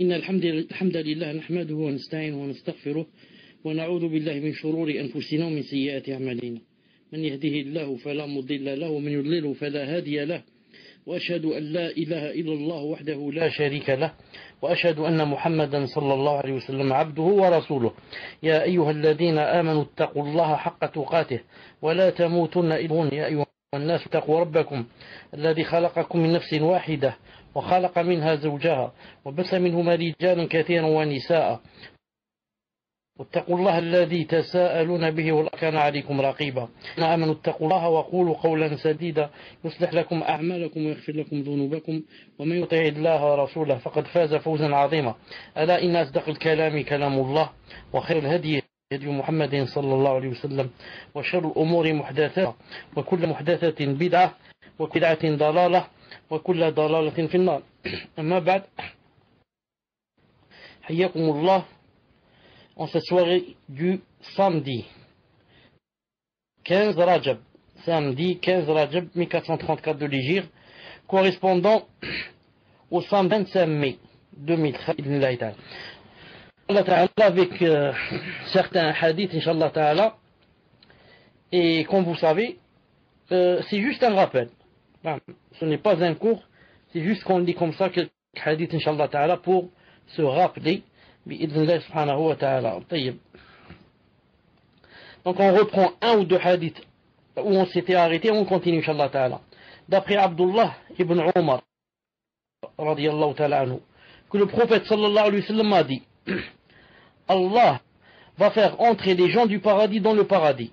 إن الحمد الحمد لله نحمده ونستعينه ونستغفره ونعوذ بالله من شرور أنفسنا ومن سيئات أعمالنا. من يهده الله فلا مضل له ومن يضلله فلا هادي له. وأشهد أن لا إله إلا الله وحده لا شريك له وأشهد أن محمدا صلى الله عليه وسلم عبده ورسوله. يا أيها الذين آمنوا اتقوا الله حق تقاته ولا تموتن إلا يا أيها الناس اتقوا ربكم الذي خلقكم من نفس واحدة وخلق منها زوجها وبث منهما رجالا كثيرا ونساء. واتقوا الله الذي تساءلون به والكان عليكم رقيبا. آمنوا اتقوا الله وقولوا قولا سديدا يصلح لكم أعمالكم ويغفر لكم ذنوبكم ومن يطع الله ورسوله فقد فاز فوزا عظيما. ألا إن أصدق الكلام كلام الله وخير الهدي هدي محمد صلى الله عليه وسلم وشر الأمور محدثات وكل محدثة بدعة وبدعة ضلالة وكل ضلالة في النار أما بعد حياكم الله en cette soirée du samedi 15 Rajab, samedi 15 Rajab 1434 de l'Égypte, correspondant au samedi 25 mai 2013. Allah Ta'ala avec euh, certains hadiths, Inch'Allah Ta'ala, et comme vous savez, euh, c'est juste un rappel. Non, ce n'est pas un cours, c'est juste qu'on dit comme ça quelques hadiths, Inch'Allah Ta'ala, pour se rappeler. Donc on reprend un ou deux hadiths où on s'était arrêté, on continue, Inch'Allah Ta'ala. D'après Abdullah ibn Omar, ta'ala anhu, que le prophète sallallahu alayhi wa sallam a dit, Allah va faire entrer les gens du paradis dans le paradis,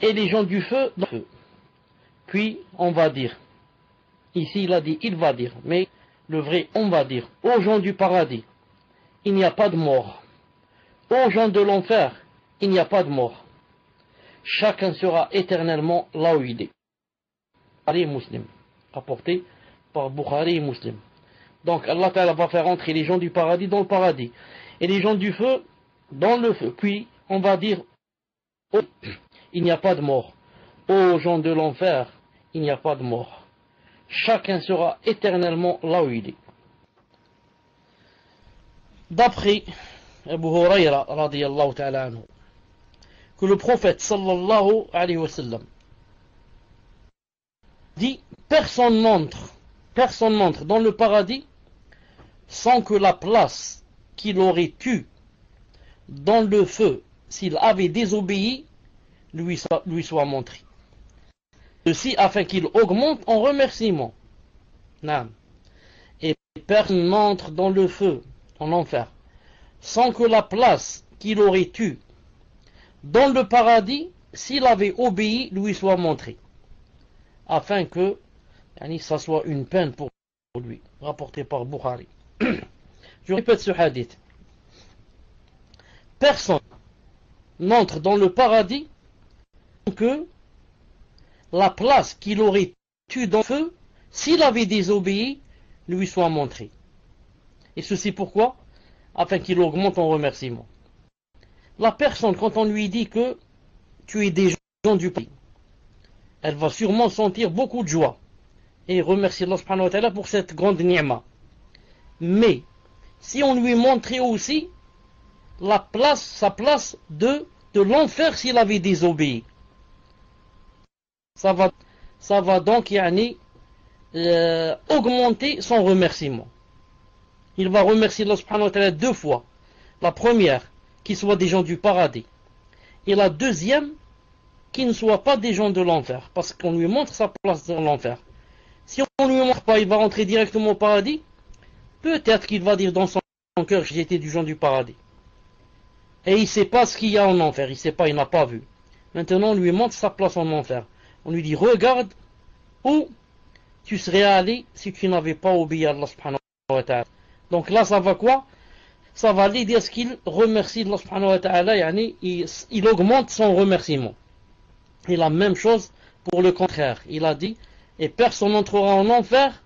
et les gens du feu dans le feu puis on va dire ici il a dit il va dire mais le vrai on va dire aux gens du paradis il n'y a pas de mort. Aux gens de l'enfer, il n'y a pas de mort. Chacun sera éternellement là où il est. Bukhari Muslim, apporté par Bukhari et Muslim. Donc Allah va faire entrer les gens du paradis dans le paradis et les gens du feu dans le feu. Puis on va dire oh, il n'y a pas de mort. Aux gens de l'enfer, il n'y a pas de mort. Chacun sera éternellement là où il est. d'après Abu Huraira radiallahu ta'ala que le prophète sallallahu alayhi wa sallam dit personne n'entre, personne n'entre dans le paradis sans que la place qu'il aurait eue dans le feu s'il avait désobéi lui soit montrée. Ceci afin qu'il augmente en remerciement. Et personne n'entre dans le feu en enfer, sans que la place qu'il aurait eue dans le paradis, s'il avait obéi, lui soit montrée, afin que ça soit une peine pour lui, rapporté par Bukhari. Je répète ce hadith. Personne n'entre dans le paradis que la place qu'il aurait eue dans le feu, s'il avait désobéi, lui soit montrée. Et ceci pourquoi? Afin qu'il augmente en remerciement. La personne, quand on lui dit que tu es des gens du pays, elle va sûrement sentir beaucoup de joie et remercier Allah pour cette grande ni'ma. Mais, si on lui montrait aussi la place, sa place de l'enfer s'il avait désobéi, ça va, donc euh, augmenter son remerciement il va remercier Allah subhanahu deux fois. La première, qu'ils soient des gens du paradis. Et la deuxième, qu'ils ne soient pas des gens de l'enfer. Parce qu'on lui montre sa place dans l'enfer. Si on ne lui montre pas, il va rentrer directement au paradis. Peut-être qu'il va dire dans son cœur, j'étais du gens du paradis. Et il ne sait pas ce qu'il y a en enfer. Il ne sait pas, il n'a pas vu. Maintenant, on lui montre sa place en enfer. On lui dit, regarde où tu serais allé si tu n'avais pas obéi à Allah subhanahu wa ta'ala. Donc là, ça va quoi? Ça va l'aider à ce qu'il remercie Allah subhanahu wa ta'ala, il, il augmente son remerciement. Et la même chose pour le contraire. Il a dit, et personne n'entrera en enfer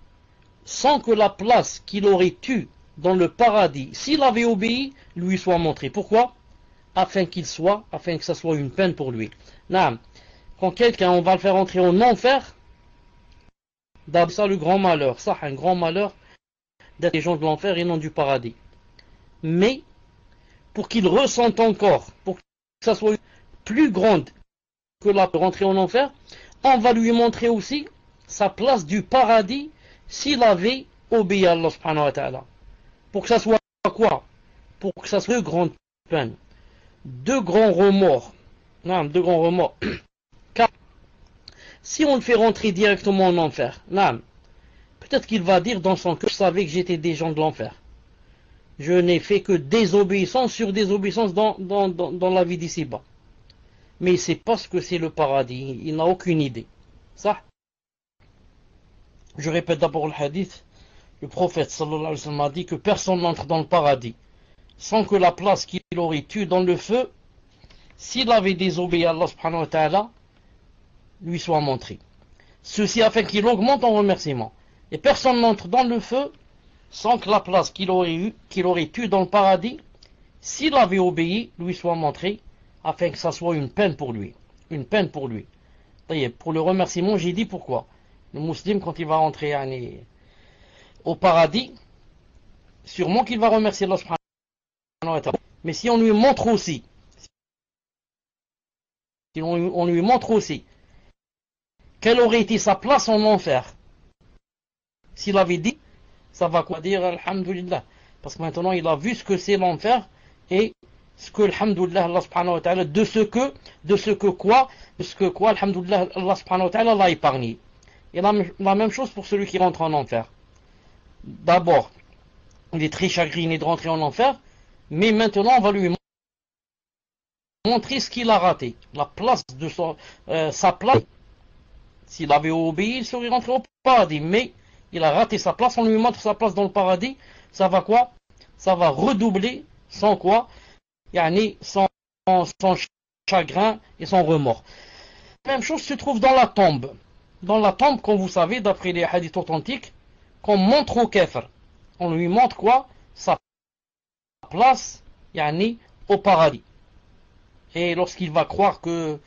sans que la place qu'il aurait eue dans le paradis, s'il avait obéi, lui soit montrée. Pourquoi? Afin qu'il soit, afin que ça soit une peine pour lui. Non. Quelqu'un, on va le faire entrer en enfer, ça le grand malheur, ça un grand malheur d'être des gens de l'enfer et non du paradis. mais pour qu'il ressente encore, pour que ça soit plus grande que la rentrée en enfer, on va lui montrer aussi sa place du paradis s'il avait obéi à Allah subhanahu wa ta'ala. Pour que ça soit quoi? Pour que ça soit deux grandes peines, deux grands remords. Non, deux grands remords. Si on le fait rentrer directement en enfer, peut-être qu'il va dire dans son cœur, je savais que j'étais des gens de l'enfer. Je n'ai fait que désobéissance sur désobéissance dans, la vie d'ici-bas. Mais il sait pas ce que c'est le paradis, il n'a aucune idée. Ça? Je répète d'abord le hadith. Le prophète sallallahu alayhi wa sallam a dit que personne n'entre dans le paradis sans que la place qu'il aurait eue dans le feu, s'il avait désobéi à Allah subhanahu wa lui soit montrée. Ceci afin qu'il augmente en remerciement. Et personne n'entre dans le feu sans que la place qu'il aurait eue, qu'il aurait eue dans le paradis, s'il avait obéi, lui soit montrée, afin que ça soit une peine pour lui. Une peine pour lui. Pour le remerciement, j'ai dit pourquoi. Le musulman, quand il va rentrer au paradis, sûrement qu'il va remercier Allah. Mais si on lui montre aussi, si on lui montre aussi quelle aurait été sa place en enfer, s'il avait dit, ça va quoi dire Alhamdulillah. Parce que maintenant il a vu ce que c'est l'enfer et ce que, Alhamdulillah, Allah wa ta'ala, de ce que, de ce que quoi, de ce que quoi, Alhamdulillah, Allah wa ta'ala l'a épargné. Et la, même chose pour celui qui rentre en enfer. D'abord, il est très chagriné de rentrer en enfer, mais maintenant on va lui montrer ce qu'il a raté. La place de euh, sa place. S'il avait obéi, il serait rentré au paradis, mais il a raté sa place, on lui montre sa place dans le paradis, ça va quoi? Ça va redoubler, sans quoi? Yani son, son chagrin et son remords. Même chose se trouve dans la tombe. Dans la tombe, comme vous savez, d'après les hadiths authentiques, qu'on montre au kafir. On lui montre quoi? Sa place, yani, au paradis. Et lorsqu'il va croire que,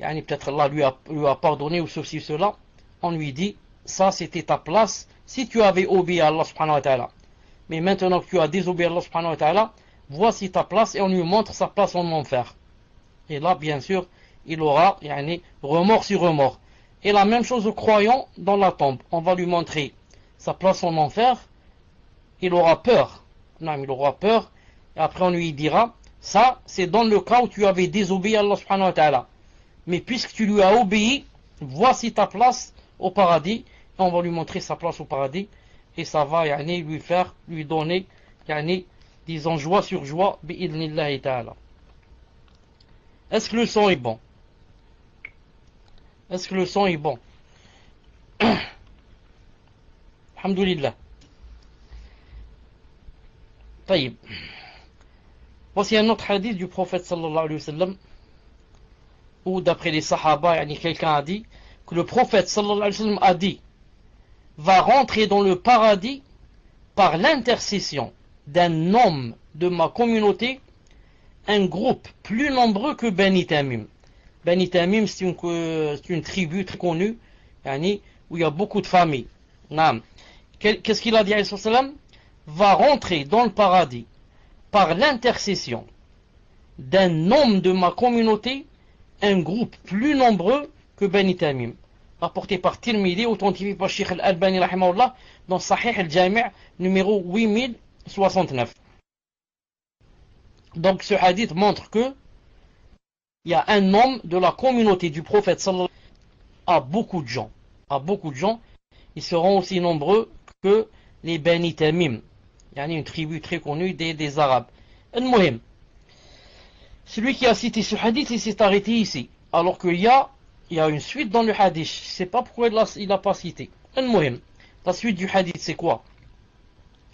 yani, peut-être Allah lui a, lui a pardonné ou ceci, cela, on lui dit, ça c'était ta place si tu avais obéi à Allah subhanahu wa ta'ala. Mais maintenant que tu as désobéi à Allah subhanahu wa ta'ala, voici ta place et on lui montre sa place en enfer. Et là, bien sûr, il aura remords sur remords. Et la même chose au croyant dans la tombe. On va lui montrer sa place en enfer. Il aura peur. Non, il aura peur. Et après, on lui dira Ça, c'est dans le cas où tu avais désobéi à Allah subhanahu wa ta'ala mais puisque tu lui as obéi, voici ta place au paradis, on va lui montrer sa place au paradis, et ça va yani, lui faire, lui donner, disons joie sur joie, bi'idnillahi ta'ala. Est-ce que le son est bon? Est-ce que le son est bon? Alhamdulillah. Taïb. Voici un autre hadith du prophète sallallahu alayhi wa sallam où d'après les sahaba, quelqu'un a dit que le prophète sallallahu a dit va rentrer dans le paradis par l'intercession d'un homme de ma communauté un groupe plus nombreux que Bani Tamim. Bani Tamim, c'est une, une, tribu très connue, où il y a beaucoup de familles. Qu'est-ce qu'il a dit sallam Va rentrer dans le paradis par l'intercession d'un homme de ma communauté, un groupe plus nombreux que Bani Tamim. Rapporté par Tirmidhi, authentifié par Sheikh Al-Albani dans Sahih Al-Jami' numéro 8000. 69. Donc ce hadith montre que il y a un homme de la communauté du prophète à beaucoup de gens. À beaucoup de gens, ils seront aussi nombreux que les Bani Tamim. Il y a une tribu très connue des, des Arabes. Al-Muhim. Celui qui a cité ce hadith, il s'est arrêté ici. Alors qu'il y a, une suite dans le hadith. Je ne sais pas pourquoi il n'a pas cité. La suite du hadith, c'est quoi?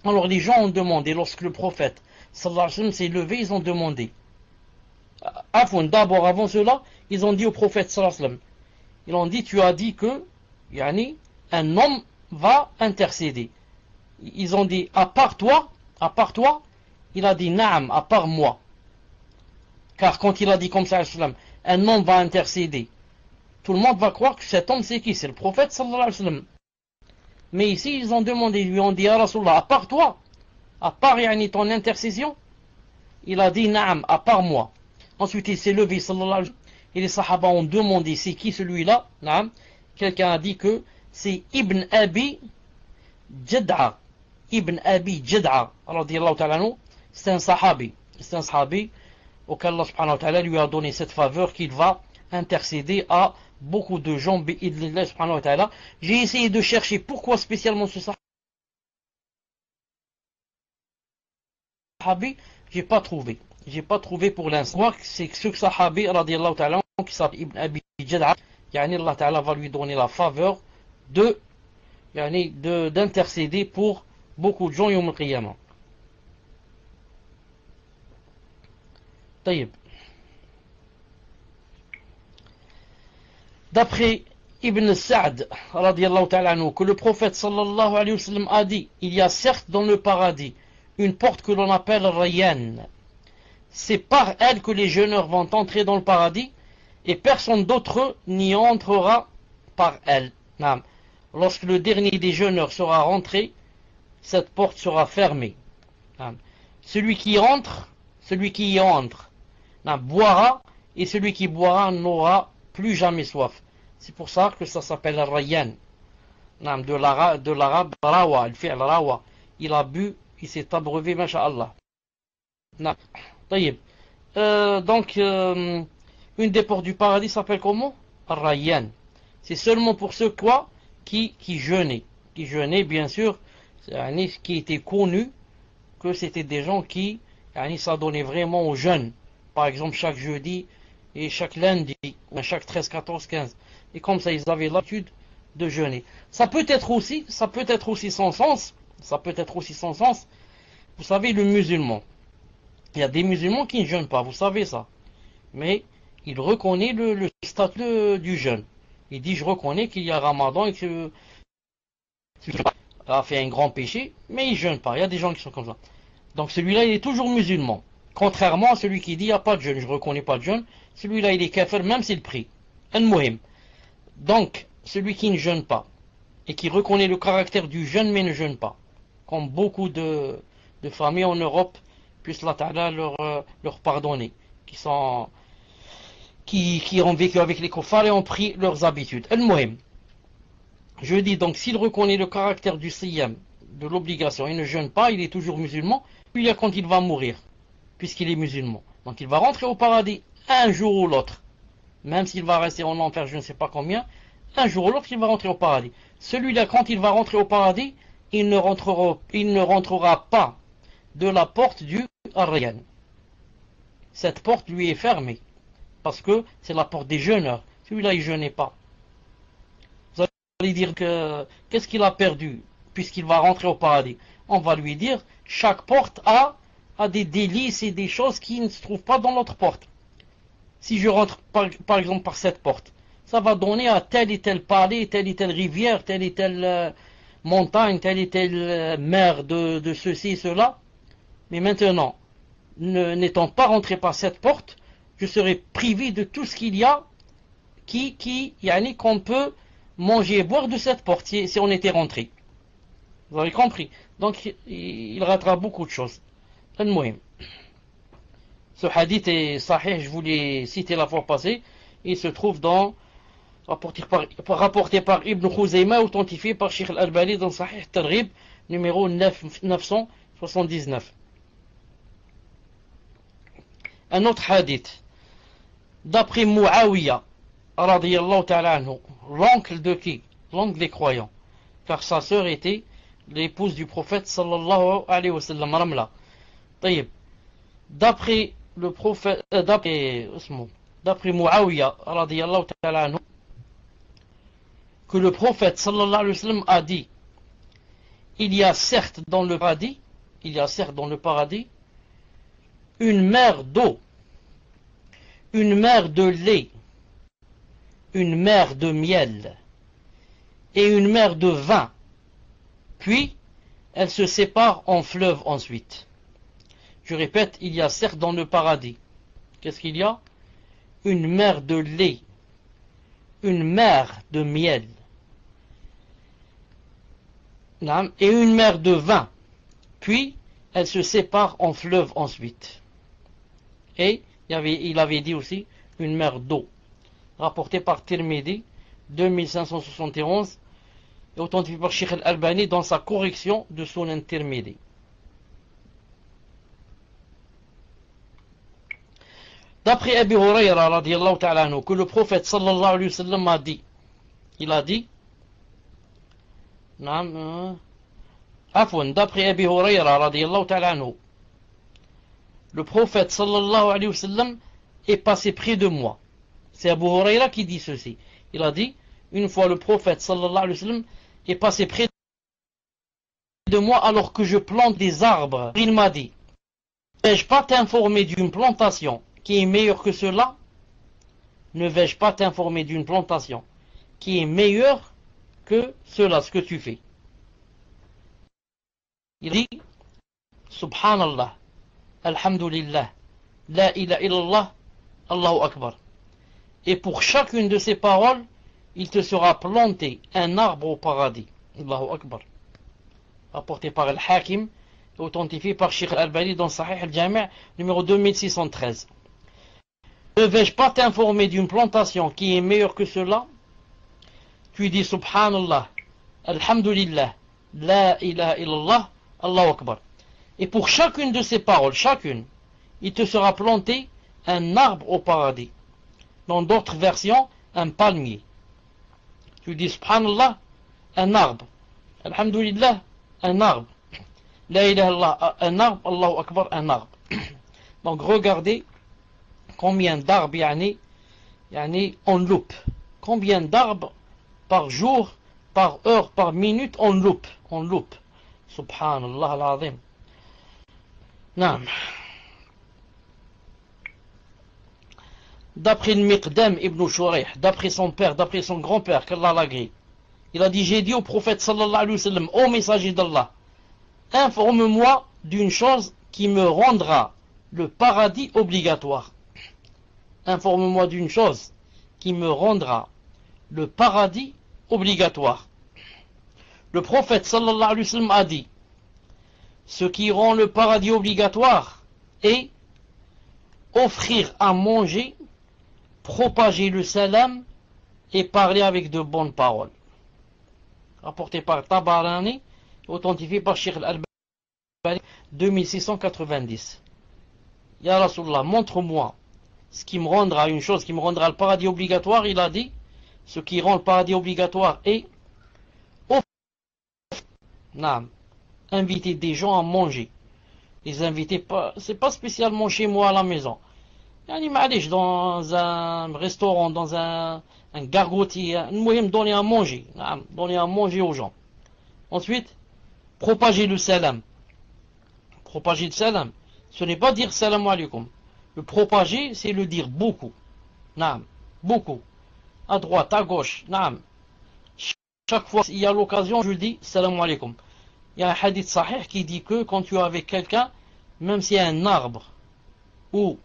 Alors les gens ont demandé, lorsque le prophète s'est levé, ils ont demandé. D'abord, avant cela, ils ont dit au prophète sallallahu alayhi ils ont dit, tu as dit que, yani, un homme va intercéder. Ils ont dit, à part toi, à part toi, il a dit, naam, à part moi. Car quand il a dit comme ça, un homme va intercéder, tout le monde va croire que cet homme c'est qui? C'est le prophète sallallahu alayhi wa. Mais ici, ils ont demandé, lui ont dit, Rasulallah, à part toi, À part yani, ton intercession? Il a dit Naam, à part moi. Ensuite, il s'est levé, sallallahu alayhi wa et les sahaba ont demandé c'est qui celui-là? Naam. Quelqu'un a dit que c'est Ibn Abi Jad'a. Ibn Abi Jad'a, c'est un sahabi. C'est un sahabi auquel Allah wa lui a donné cette faveur qu'il va intercéder à beaucoup de gens. J'ai essayé de chercher pourquoi spécialement ce sahabi, j'ai pas trouvé. J'ai pas trouvé pour l'instant. C'est que ce sahabi, radiallahu ta'ala, qui s'appelle Ibn Abi Jad'a, Allah ta'ala va lui donner la faveur de, d'intercéder pour beaucoup de gens yom D'après Ibn Sa'd, que le prophète a dit, il y a certes dans le paradis une porte que l'on appelle Rayyan. C'est par elle que les jeûneurs vont entrer dans le paradis et personne d'autre n'y entrera par elle. Lorsque le dernier des jeûneurs sera rentré, cette porte sera fermée. Celui qui entre, celui qui y entre, boira et celui qui boira n'aura plus jamais soif. C'est pour ça que ça s'appelle Rayyan. De l'arabe Rawa, il fait Rawa. Il a bu, il s'est abreuvé, masha'Allah. Euh, donc, euh, une des portes du paradis s'appelle comment? Rayyan. C'est seulement pour ceux quoi? Qui, qui jeûnaient. Qui jeûnaient, bien sûr, qui était connu que c'était des gens qui s'adonnaient vraiment aux jeunes. Par exemple, chaque jeudi et chaque lundi, chaque 13, 14, 15. Et comme ça, ils avaient l'habitude de jeûner. Ça peut être aussi, ça peut être aussi sans sens, ça peut être aussi sans sens. Vous savez, le musulman. Il y a des musulmans qui ne jeûnent pas, vous savez ça. Mais il reconnaît le, statut du jeûne. Il dit, je reconnais qu'il y a Ramadan et que a fait un grand péché, mais il jeûne pas. Il y a des gens qui sont comme ça. Donc celui-là, il est toujours musulman. Contrairement à celui qui dit, il n'y a pas de jeûne, je ne reconnais pas de jeûne. Celui-là, il est kafir, même s'il prie. Un muhim. Donc, celui qui ne jeûne pas, et qui reconnaît le caractère du jeûne, mais ne jeûne pas. Comme beaucoup de, familles en Europe, puisse la Ta'ala leur, euh, leur pardonner. Qui sont, qui, qui ont vécu avec les kuffars et ont pris leurs habitudes. Al-Muhim. Je dis donc, s'il reconnaît le caractère du siyam, de l'obligation, il ne jeûne pas, il est toujours musulman, puis quand il va mourir, puisqu'il est musulman. Donc il va rentrer au paradis un jour ou l'autre. Même s'il va rester en enfer, je ne sais pas combien, un jour ou l'autre, il va rentrer au paradis. Celui-là, quand il va rentrer au paradis, il ne rentrera, pas de la porte du Aryan. Cette porte lui est fermée, parce que c'est la porte des jeûneurs. Celui-là, il ne jeûnait pas dire que qu'est-ce qu'il a perdu puisqu'il va rentrer au paradis? On va lui dire chaque porte a, a des délices et des choses qui ne se trouvent pas dans l'autre porte. Si je rentre par, exemple par cette porte, ça va donner à tel et tel palais, telle et telle rivière, telle et telle euh, montagne, telle et telle euh, mer de, ceci et cela. Mais maintenant, n'étant pas rentré par cette porte, je serai privé de tout ce qu'il y a qui, qui, qu'on peut manger et boire de cette porte si, on était rentré. Vous avez compris Donc, il ratera beaucoup de choses. Ce hadith est sahih, je vous l'ai cité la fois passée. Il se trouve dans, rapporté par, Ibn Khuzayma, authentifié par Sheikh Al-Albani dans Sahih Targhib, numéro 9, 979. Un autre hadith. D'après Muawiyah, l'oncle de qui? L'oncle des croyants. Car sa sœur était l'épouse du prophète sallallahu alayhi wa sallam, Ramla. D'après le prophète, euh, d'après, d'après Muawiyah, que le prophète sallallahu alayhi wa sallam a dit, il y a certes dans le paradis, il y a certes dans le paradis, une mer d'eau, une mer de lait, une mer de miel et une mer de vin. Puis, elles se séparent en fleuves ensuite. Je répète, il y a certes dans le paradis. Qu'est-ce qu'il y a? Une mer de lait, une mer de miel et une mer de vin. Puis, elle se sépare en fleuve ensuite. Et il avait, dit aussi une mer d'eau, rapportée par Tirmidhi, 2571, et authentifié par Sheikh al-Albani dans sa correction de son intermédiaire. D'après Abu Huraira que le prophète sallallahu alayhi wa sallam a dit, il a dit, d'après Abu Huraira le prophète sallallahu alayhi wa sallam est passé près de moi. C'est Abu Huraira qui dit ceci. Il a dit, une fois le prophète sallallahu alayhi wa sallam est passé près de moi alors que je plante des arbres. Il m'a dit, ne vais-je pas t'informer d'une plantation qui est meilleure que cela Ne vais-je pas t'informer d'une plantation qui est meilleure que cela, ce que tu fais? Il dit Subhanallah, Alhamdulillah, La ilaha illallah, Allahu Akbar. Et pour chacune de ces paroles, il te sera planté un arbre au paradis. Allahu Akbar. Rapporté par Al-Hakim, authentifié par Sheikh Al-Albani dans Sahih Al-Jami' numéro 2613. Ne vais-je pas t'informer d'une plantation qui est meilleure que cela? Tu dis Subhanallah, Alhamdulillah, La ilaha illallah, Allahu Akbar. Et pour chacune de ces paroles, chacune, il te sera planté un arbre au paradis. Dans d'autres versions, un palmier. Tu dis Subhanallah, un arbre. Alhamdulillah, un arbre. La ilaha illallah, un arbre. Allahu Akbar, un arbre. Donc regardez combien d'arbres yani, yani, on loupe Combien d'arbres par jour, par heure, par minute on loupe On loupe. Subhanallah al-Azim. D'après le Miqdam ibn Shurayh, d'après son père, d'après son grand-père, qu'Allah l'a il a dit J'ai dit au prophète sallallahu alayhi wa sallam, ô messager d'Allah, informe-moi d'une chose qui me rendra le paradis obligatoire informe-moi d'une chose qui me rendra le paradis obligatoire. Le prophète sallallahu alayhi wa sallam a dit ce qui rend le paradis obligatoire est offrir à manger, propager le salam et parler avec de bonnes paroles. Rapporté par Tabarani, authentifié par Sheikh al-Albani, 2690. Ya Rasulallah, montre-moi ce qui me rendra une chose qui me rendra le paradis obligatoire, il a dit, ce qui rend le paradis obligatoire est inviter des gens à manger. Les inviter pas, c'est pas spécialement chez moi à la maison. dans un restaurant, dans un, un gargotier, me donner à manger, donner à manger aux gens. Ensuite, propager le salam. Propager le salam. Ce n'est pas dire salam alaikum. Le propager, c'est le dire beaucoup. Naam. Beaucoup. À droite, à gauche. Naam. Chaque fois il y a l'occasion, je dis salam alaikum. Il y a un hadith sahih qui dit que quand tu es avec quelqu'un, même s'il y un arbre ou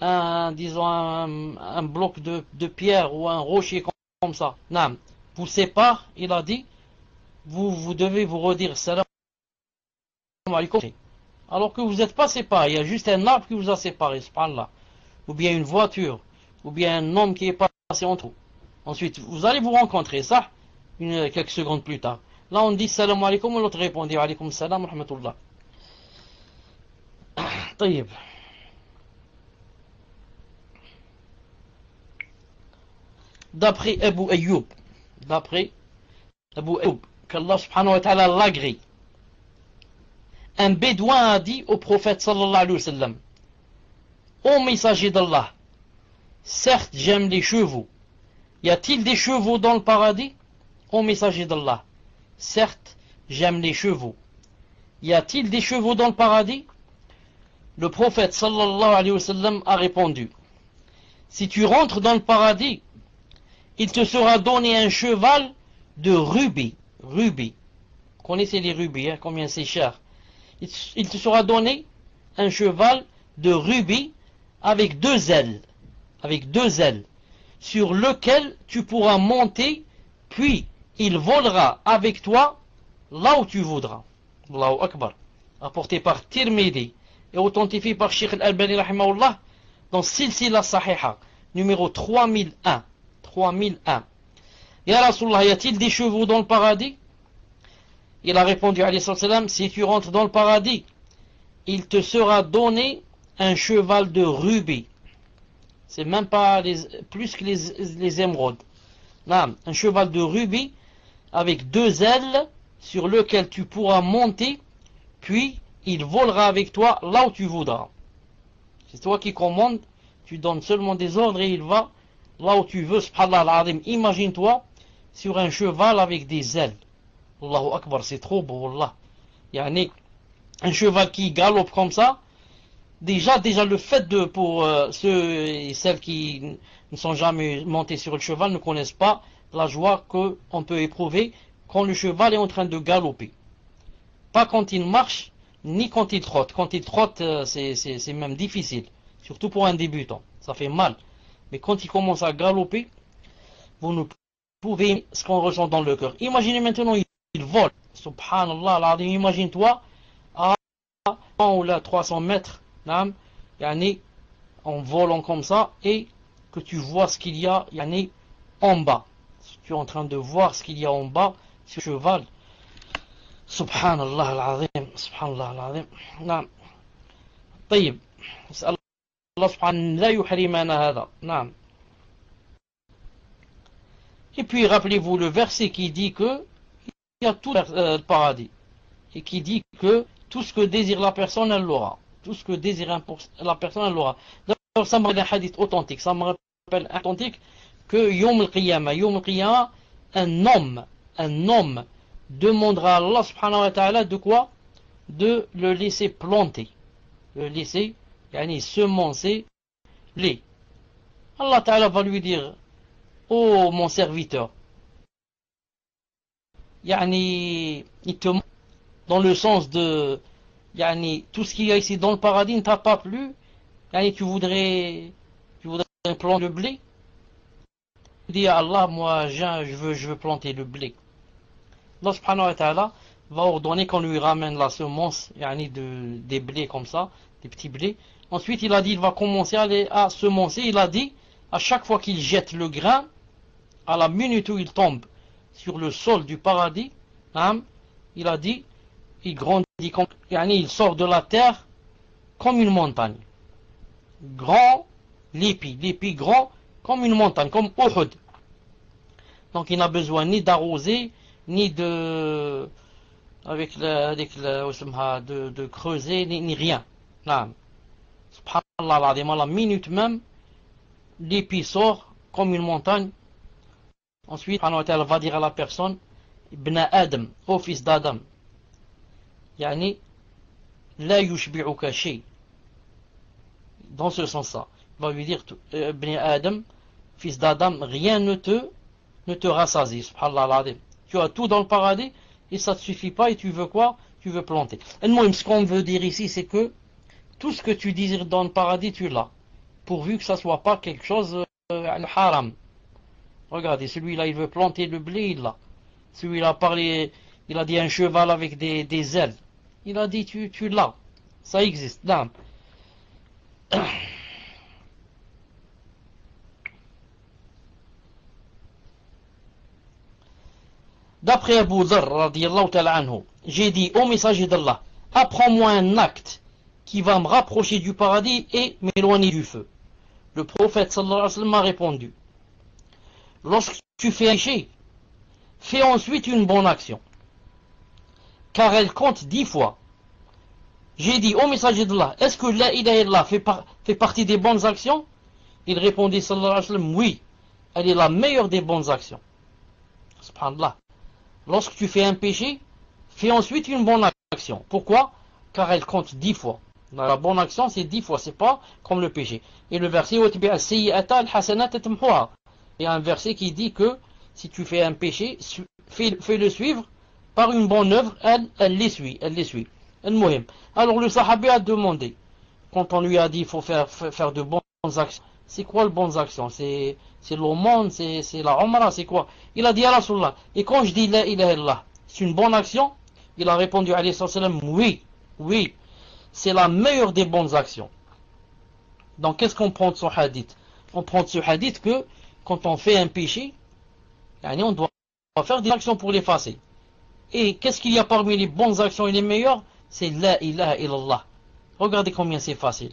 un, disons, un, bloc de, pierre ou un rocher comme, ça, naam, vous sépare, il a dit, vous, vous devez vous redire salam alaikum alors que vous n'êtes pas séparés. Il y a juste un arbre qui vous a séparé, là. Ou bien une voiture, ou bien un homme qui est passé entre vous. Ensuite, vous allez vous rencontrer, ça, une, quelques secondes plus tard. Là, on dit salam alaikum, et l'autre répond alaikum salam rahmatullah. طيب d'après Abu Ayyub d'après Abu Ayyub qu'Allah subhanahu wa ta'ala l'agrée un bédouin a dit au prophète sallallahu alayhi wa sallam Ô messager d'Allah, certes j'aime les chevaux. Y a-t-il des chevaux dans le paradis? Ô messager d'Allah, certes j'aime les chevaux. Y a-t-il des chevaux dans le paradis? Le prophète sallallahu alayhi wa sallam a répondu Si tu rentres dans le paradis, il te sera donné un cheval de rubis. Rubis. Connaissez les rubis, hein, combien c'est cher il te sera donné un cheval de rubis avec deux ailes, avec deux ailes, sur lequel tu pourras monter, puis il volera avec toi là où tu voudras. Allahu Akbar. apporté par Tirmidhi et authentifié par Sheikh Al-Albani rahimahullah dans Silsila Sahiha, numéro 3001. 3001. Ya Rasulallah, y a-t-il des chevaux dans le paradis? Il a répondu si tu rentres dans le paradis, il te sera donné un cheval de rubis. C'est même pas plus que les, émeraudes. un cheval de rubis avec deux ailes sur lequel tu pourras monter, puis il volera avec toi là où tu voudras. C'est toi qui commandes, tu donnes seulement des ordres et il va là où tu veux. Imagine-toi sur un cheval avec des ailes. Allahu Akbar, c'est trop beau, Allah. Yani, un cheval qui galope comme ça, déjà, déjà le fait de, pour euh, ceux et celles qui ne sont jamais montés sur le cheval, ne connaissent pas la joie qu'on peut éprouver quand le cheval est en train de galoper. Pas quand il marche, ni quand il trotte. Quand il trotte, euh, c'est même difficile, surtout pour un débutant. Ça fait mal. Mais quand il commence à galoper, vous ne pouvez ce qu'on ressent dans le cœur. Imaginez maintenant, vole. Subhanallah, imagine-toi à 100 ou là 300 mètres, en volant comme ça, et que tu vois ce qu'il y a en bas. Tu es en train de voir ce qu'il y a en bas sur le cheval. Subhanallah al-azim, subhanallah al-azim. نعم. طيب. نسأل الله سبحانه لا يحرمنا هذا. نعم. Et puis rappelez-vous le verset qui dit que il y a tout euh, le paradis et qui dit que tout ce que désire la personne, elle l'aura. Tout ce que désire la personne, elle l'aura. Donc ça me rappelle un hadith authentique, ça me rappelle authentique que Yom al-Qiyamah, Yom al-Qiyamah, un homme, un homme demandera à Allah subhanahu wa ta'ala de quoi? De le laisser planter, le laisser, yani semencer les. Allah ta'ala va lui dire, oh mon serviteur, yani, il te dans le sens de yani, tout ce qu'il y a ici dans le paradis ne t'a pas plu, yani, tu voudrais tu voudrais un plan de blé. Tu dis à Allah, moi je veux, je veux planter le blé. Allah subhanahu wa ta'ala va ordonner qu'on lui ramène la semence yani de, des blés comme ça, des petits blés. Ensuite il a dit il va commencer à, les, à semencer. Il a dit à chaque fois qu'il jette le grain, à la minute où il tombe sur le sol du paradis, hein, il a dit, il grandit, comme, il sort de la terre comme une montagne. Grand, l'épi, l'épi grand comme une montagne, comme Uhud. Donc il n'a besoin ni d'arroser, ni de avec le, avec le de, de creuser, ni, rien. La minute même, l'épi sort comme une montagne Ensuite, Allah va dire à la personne, Ibn Adam, ô fils d'Adam, yani, la yushbi'uka shay. Dans ce sens-là, il va lui dire, euh, Ibn Adam, fils d'Adam, rien ne te, ne te rassasie, Tu as tout dans le paradis, et ça ne te suffit pas, et tu veux quoi? Tu veux planter. Et ce qu'on veut dire ici, c'est que tout ce que tu désires dans le paradis, tu l'as. Pourvu que ça soit pas quelque chose euh, haram. Regardez, celui-là, il veut planter le blé, l'a. Celui-là a parlé, il a dit un cheval avec des, ailes. Il a dit, tu, tu l'as. Ça existe, là. D'après Abu Dhar, j'ai dit au messager d'Allah, apprends-moi un acte qui va me rapprocher du paradis et m'éloigner du feu. Le prophète sallallahu alayhi wa sallam m'a répondu, lorsque tu fais un péché, fais ensuite une bonne action. Car elle compte dix fois. J'ai dit au messager d'Allah, est-ce que la ilaha fait, fait partie des bonnes actions? Il répondit sallallahu alayhi wa sallam, oui, elle est la meilleure des bonnes actions. Subhanallah. Lorsque tu fais un péché, fais ensuite une bonne action. Pourquoi? Car elle compte dix fois. La bonne action, c'est dix fois, c'est pas comme le péché. Et le verset, il y a un verset qui dit que si tu fais un péché, fais-le suivre par une bonne œuvre, elle, elle les suit, elle les suit. Alors le sahabi a demandé, quand on lui a dit qu'il faut faire, faire de bonnes actions, c'est quoi les bonnes actions? C'est l'aumône, c'est la umrah, c'est quoi? Il a dit à Rasulallah, et quand je dis la ilaha illallah, c'est une bonne action? Il a répondu à salam, oui, Oui, c'est la meilleure des bonnes actions. Donc qu'est-ce qu'on prend de ce hadith? On prend de ce hadith que quand on fait un péché, on doit faire des actions pour l'effacer. Et qu'est-ce qu'il y a parmi les bonnes actions et les meilleures? C'est la ilaha illallah. Regardez combien c'est facile.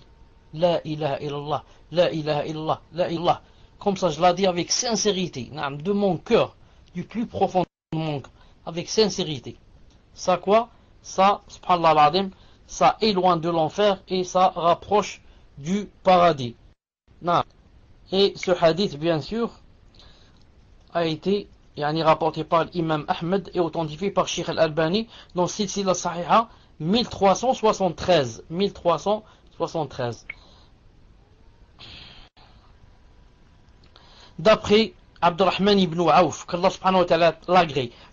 La ilaha illallah, la ilaha illallah, la ilaha. Comme ça, je l'ai dit avec sincérité, de mon cœur, du plus profond de mon cœur, avec sincérité. Ça quoi? Ça, subhanallah ça éloigne de l'enfer et ça rapproche du paradis. Et ce hadith, bien sûr, a été yani, rapporté par l'imam Ahmed et authentifié par Sheikh al-Albani dans Silsila Sahiha 1373. 1373. D'après Abdurrahman ibn Aouf, qu'Allah subhanahu wa ta'ala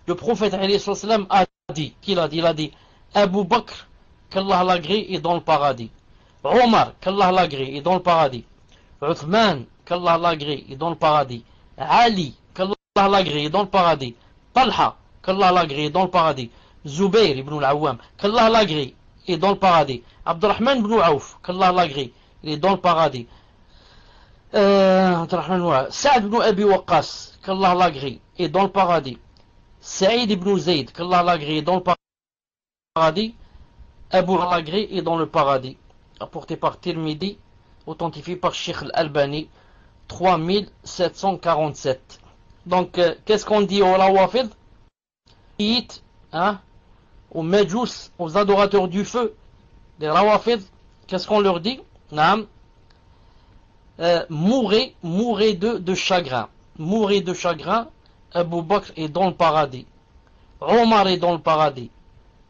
le prophète a dit, qu'il a dit, il a dit, Abu Bakr, qu'Allah l'agrée, est dans le paradis. Omar, qu'Allah l'agrée, est dans le paradis. Uthman, qu'Allah l'agrée, est dans le paradis. Ali, qu'Allah l'agrée, est dans le paradis. Talha, qu'Allah l'agrée, est dans le paradis. Zubair ibn al-Awwam, qu'Allah l'agrée, est dans le paradis. Abdurrahman ibn Aouf, qu'Allah l'agrée, il est dans le paradis. Euh, Saad ibn Abi Waqqas, l'agrée, est dans le paradis. Saïd ibn Zayd, qu'Allah l'agrée, est dans le paradis. Abu al-Agré est dans le paradis, apporté par Tirmidhi, authentifié par Sheikh al-Albani, 3747. Donc, euh, qu'est-ce qu'on dit aux Rawafid? Hein, aux Medjous, aux adorateurs du feu, des Rawafid, qu'est-ce qu'on leur dit? Naam, euh, mourrez, mourrez de, chagrin. Mourrez de chagrin, Abu Bakr est dans le paradis. Omar est dans le paradis.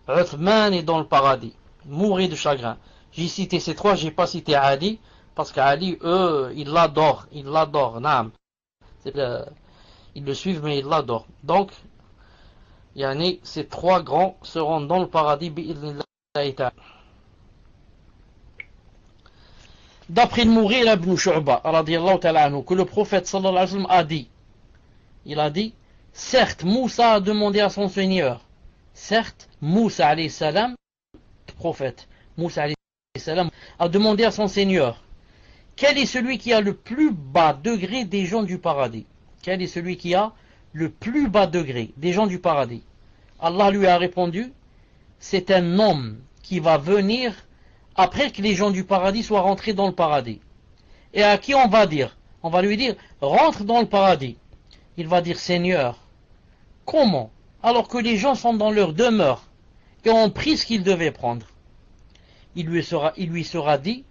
Uthman est dans le paradis. Mourir de chagrin. J'ai cité ces trois, j'ai pas cité Ali, parce qu'Ali, eux, ils l'adorent, ils l'adorent, ils le suivent, mais ils l'adorent. Donc, yani, ces trois grands seront dans le paradis, D'après le Mourir ibn Shu'ba, que le prophète sallallahu alayhi wa sallam a dit, il a dit, certes, Moussa a demandé à son Seigneur, certes, Moussa alayhi salam, prophète, Moussa a demandé à son Seigneur, quel est celui qui a le plus bas degré des gens du paradis? Quel est celui qui a le plus bas degré des gens du paradis? Allah lui a répondu, c'est un homme qui va venir après que les gens du paradis soient rentrés dans le paradis. Et à qui on va dire? On va lui dire, rentre dans le paradis. Il va dire, Seigneur, comment Alors que les gens sont dans leur demeure et ont pris ce qu'ils devaient prendre? Il lui sera, il lui sera dit,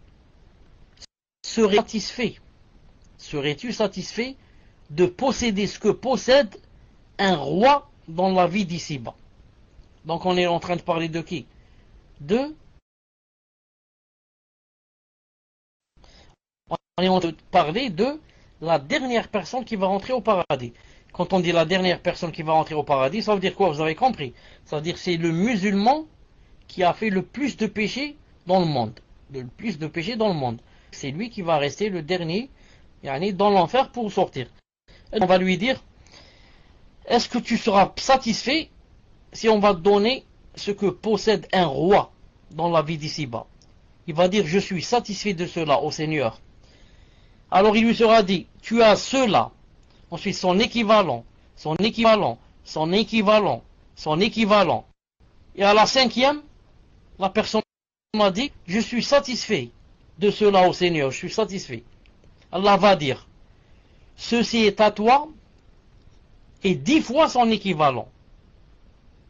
serais satisfait? Serais-tu satisfait de posséder ce que possède un roi dans la vie d'ici-bas? Donc on est en train de parler de qui? De on est en train de parler de la dernière personne qui va rentrer au paradis. Quand on dit la dernière personne qui va rentrer au paradis, ça veut dire quoi? Vous avez compris? Ça veut dire c'est le musulman qui a fait le plus de péchés dans le monde. Le plus de péchés dans le monde. C'est lui qui va rester le dernier dans l'enfer pour sortir. on va lui dire, est-ce que tu seras satisfait si on va donner ce que possède un roi dans la vie d'ici-bas? Il va dire, je suis satisfait de cela au Seigneur. Alors il lui sera dit, tu as cela ensuite son équivalent, son équivalent, son équivalent, son équivalent. Et à la cinquième, la personne m'a dit, je suis satisfait de cela au Seigneur, je suis satisfait. Allah va dire, ceci est à toi et dix fois son équivalent.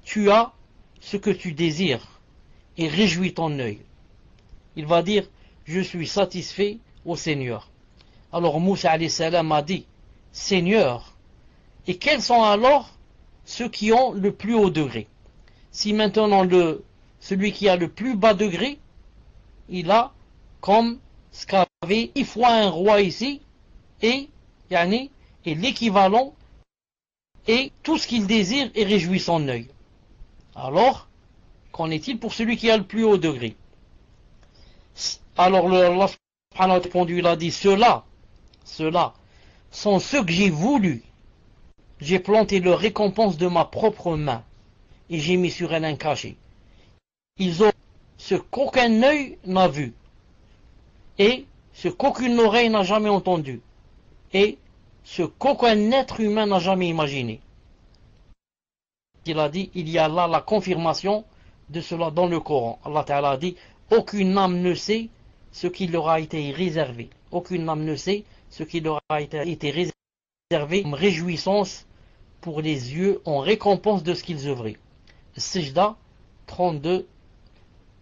Tu as ce que tu désires et réjouis ton œil. Il va dire, je suis satisfait au Seigneur. Alors Moussa salam a dit, Seigneur. Et quels sont alors ceux qui ont le plus haut degré? Si maintenant celui qui a le plus bas degré, il a comme ce qu'avait dix fois un roi ici, et, yani, et l'équivalent, et tout ce qu'il désire et réjouit son œil. Alors, qu'en est-il pour celui qui a le plus haut degré? Alors, le Allah a répondu, il a dit, cela, cela, sont ceux que j'ai voulu. J'ai planté leur récompense de ma propre main, et j'ai mis sur elle un cachet. Ils ont ce qu'aucun œil n'a vu, et ce qu'aucune oreille n'a jamais entendu, et ce qu'aucun être humain n'a jamais imaginé. Il a dit, il y a là la confirmation de cela dans le Coran. Allah a dit, aucune âme ne sait ce qui leur a été réservé. Aucune âme ne sait ce qui leur a été réservé comme réjouissance pour les yeux en récompense de ce qu'ils œuvraient. Sejda 32,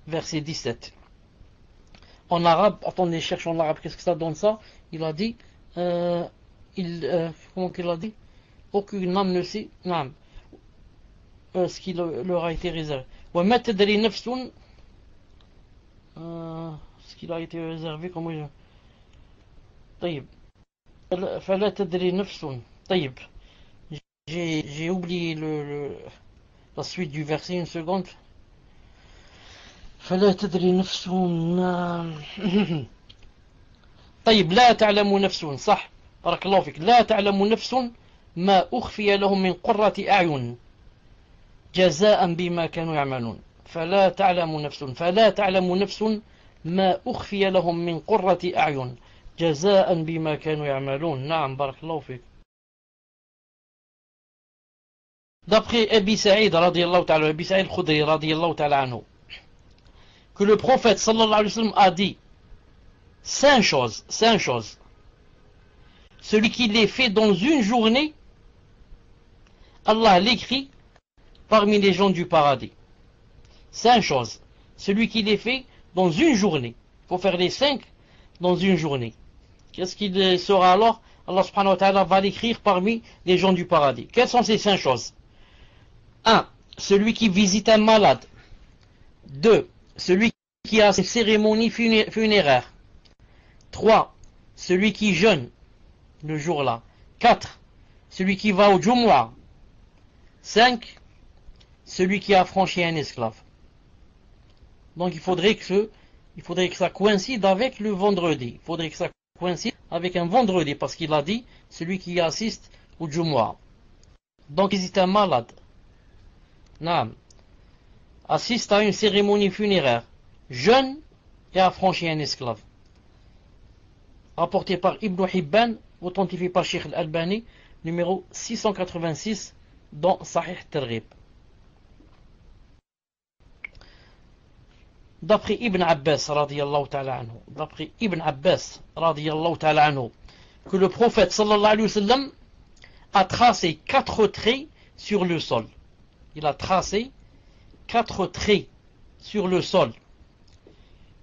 verset 17 En arabe, attendez, cherche en arabe, qu'est-ce que ça donne ça Il a dit, euh, il, euh, comment qu'il a dit Aucune âme ne sait, non, euh, ce qui leur a été réservé. وما تدري نفس ce qui leur a été réservé comment je طيب فلا تدري نفس طيب j'ai oublié le, le, la suite du verset une seconde فلا تدري نفس طيب لا تعلم نفس صح؟ بارك الله فيك. لا تعلم نفس ما أخفي لهم من قرة أعين جزاء بما كانوا يعملون. فلا تعلم نفس فلا تعلم نفس ما أخفي لهم من قرة أعين جزاء بما كانوا يعملون. نعم بارك الله فيك. D'après Abi Sa'id radiallahu ta'ala, Abi Sa'id Khudri radiallahu ta'ala anhu, que le prophète sallallahu alayhi wa sallam a dit cinq choses, cinq choses. Celui qui les fait dans une journée, Allah l'écrit parmi les gens du paradis. Cinq choses. Celui qui les fait dans une journée. Il faut faire les cinq dans une journée. Qu'est-ce qu'il sera alors? Allah subhanahu va l'écrire parmi les gens du paradis. Quelles sont ces cinq choses? 1. Celui qui visite un malade. 2. Celui qui a ses cérémonies funéraires. 3. Celui qui jeûne le jour-là. 4. Celui qui va au Jumu'ah. 5 celui qui a franchi un esclave. Donc il faudrait que ça coïncide avec le vendredi. Il faudrait que ça coïncide avec un vendredi parce qu'il a dit celui qui assiste au Jumu'ah. Donc il est un malade. Assiste à une cérémonie funéraire. Jeune et a franchi un esclave. Rapporté par Ibn Hibban, authentifié par Sheikh Al-Albani, numéro 686 dans Sahih Targhib. d'après Ibn Abbas d'après Ibn Abbas radiallahu ta'ala anhu, que le prophète a tracé quatre traits sur le sol. Il a tracé quatre traits sur le sol.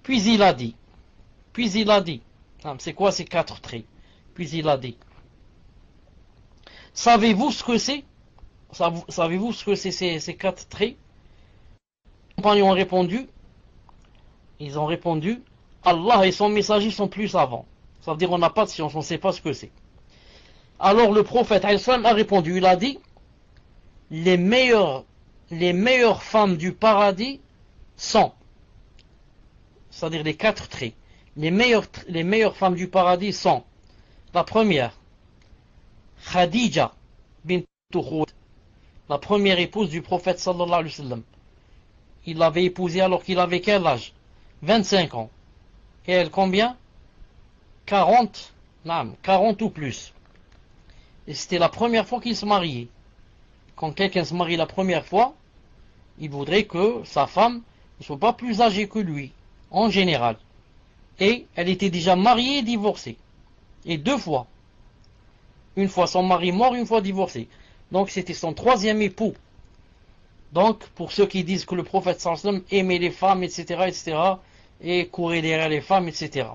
Puis il a dit, puis il a dit, c'est quoi ces quatre traits? Puis il a dit, savez-vous ce que c'est? Savez-vous ce que c'est ces, quatre traits? Les compagnons ont répondu, ils ont répondu Allah et son messager sont plus savants. Ça veut dire on n'a pas de science, on ne sait pas ce que c'est. Alors le prophète a répondu, il a dit les meilleures, les meilleures femmes du paradis sont, c'est-à-dire les quatre traits, les meilleures, les meilleures femmes du paradis sont la première, Khadija bint la première épouse du prophète sallallahu alayhi wa sallam. Il l'avait épousée alors qu'il avait quel âge? 25 ans. Et elle combien? 40, non, 40 ou plus. Et c'était la première fois qu'il se mariait. Quand quelqu'un se marie la première fois, il voudrait que sa femme ne soit pas plus âgée que lui, en général. Et elle était déjà mariée et divorcée. Et deux fois. Une fois son mari mort, une fois divorcée. Donc c'était son troisième époux. Donc, pour ceux qui disent que le prophète sallam aimait les femmes, etc., etc., et courait derrière les femmes, etc.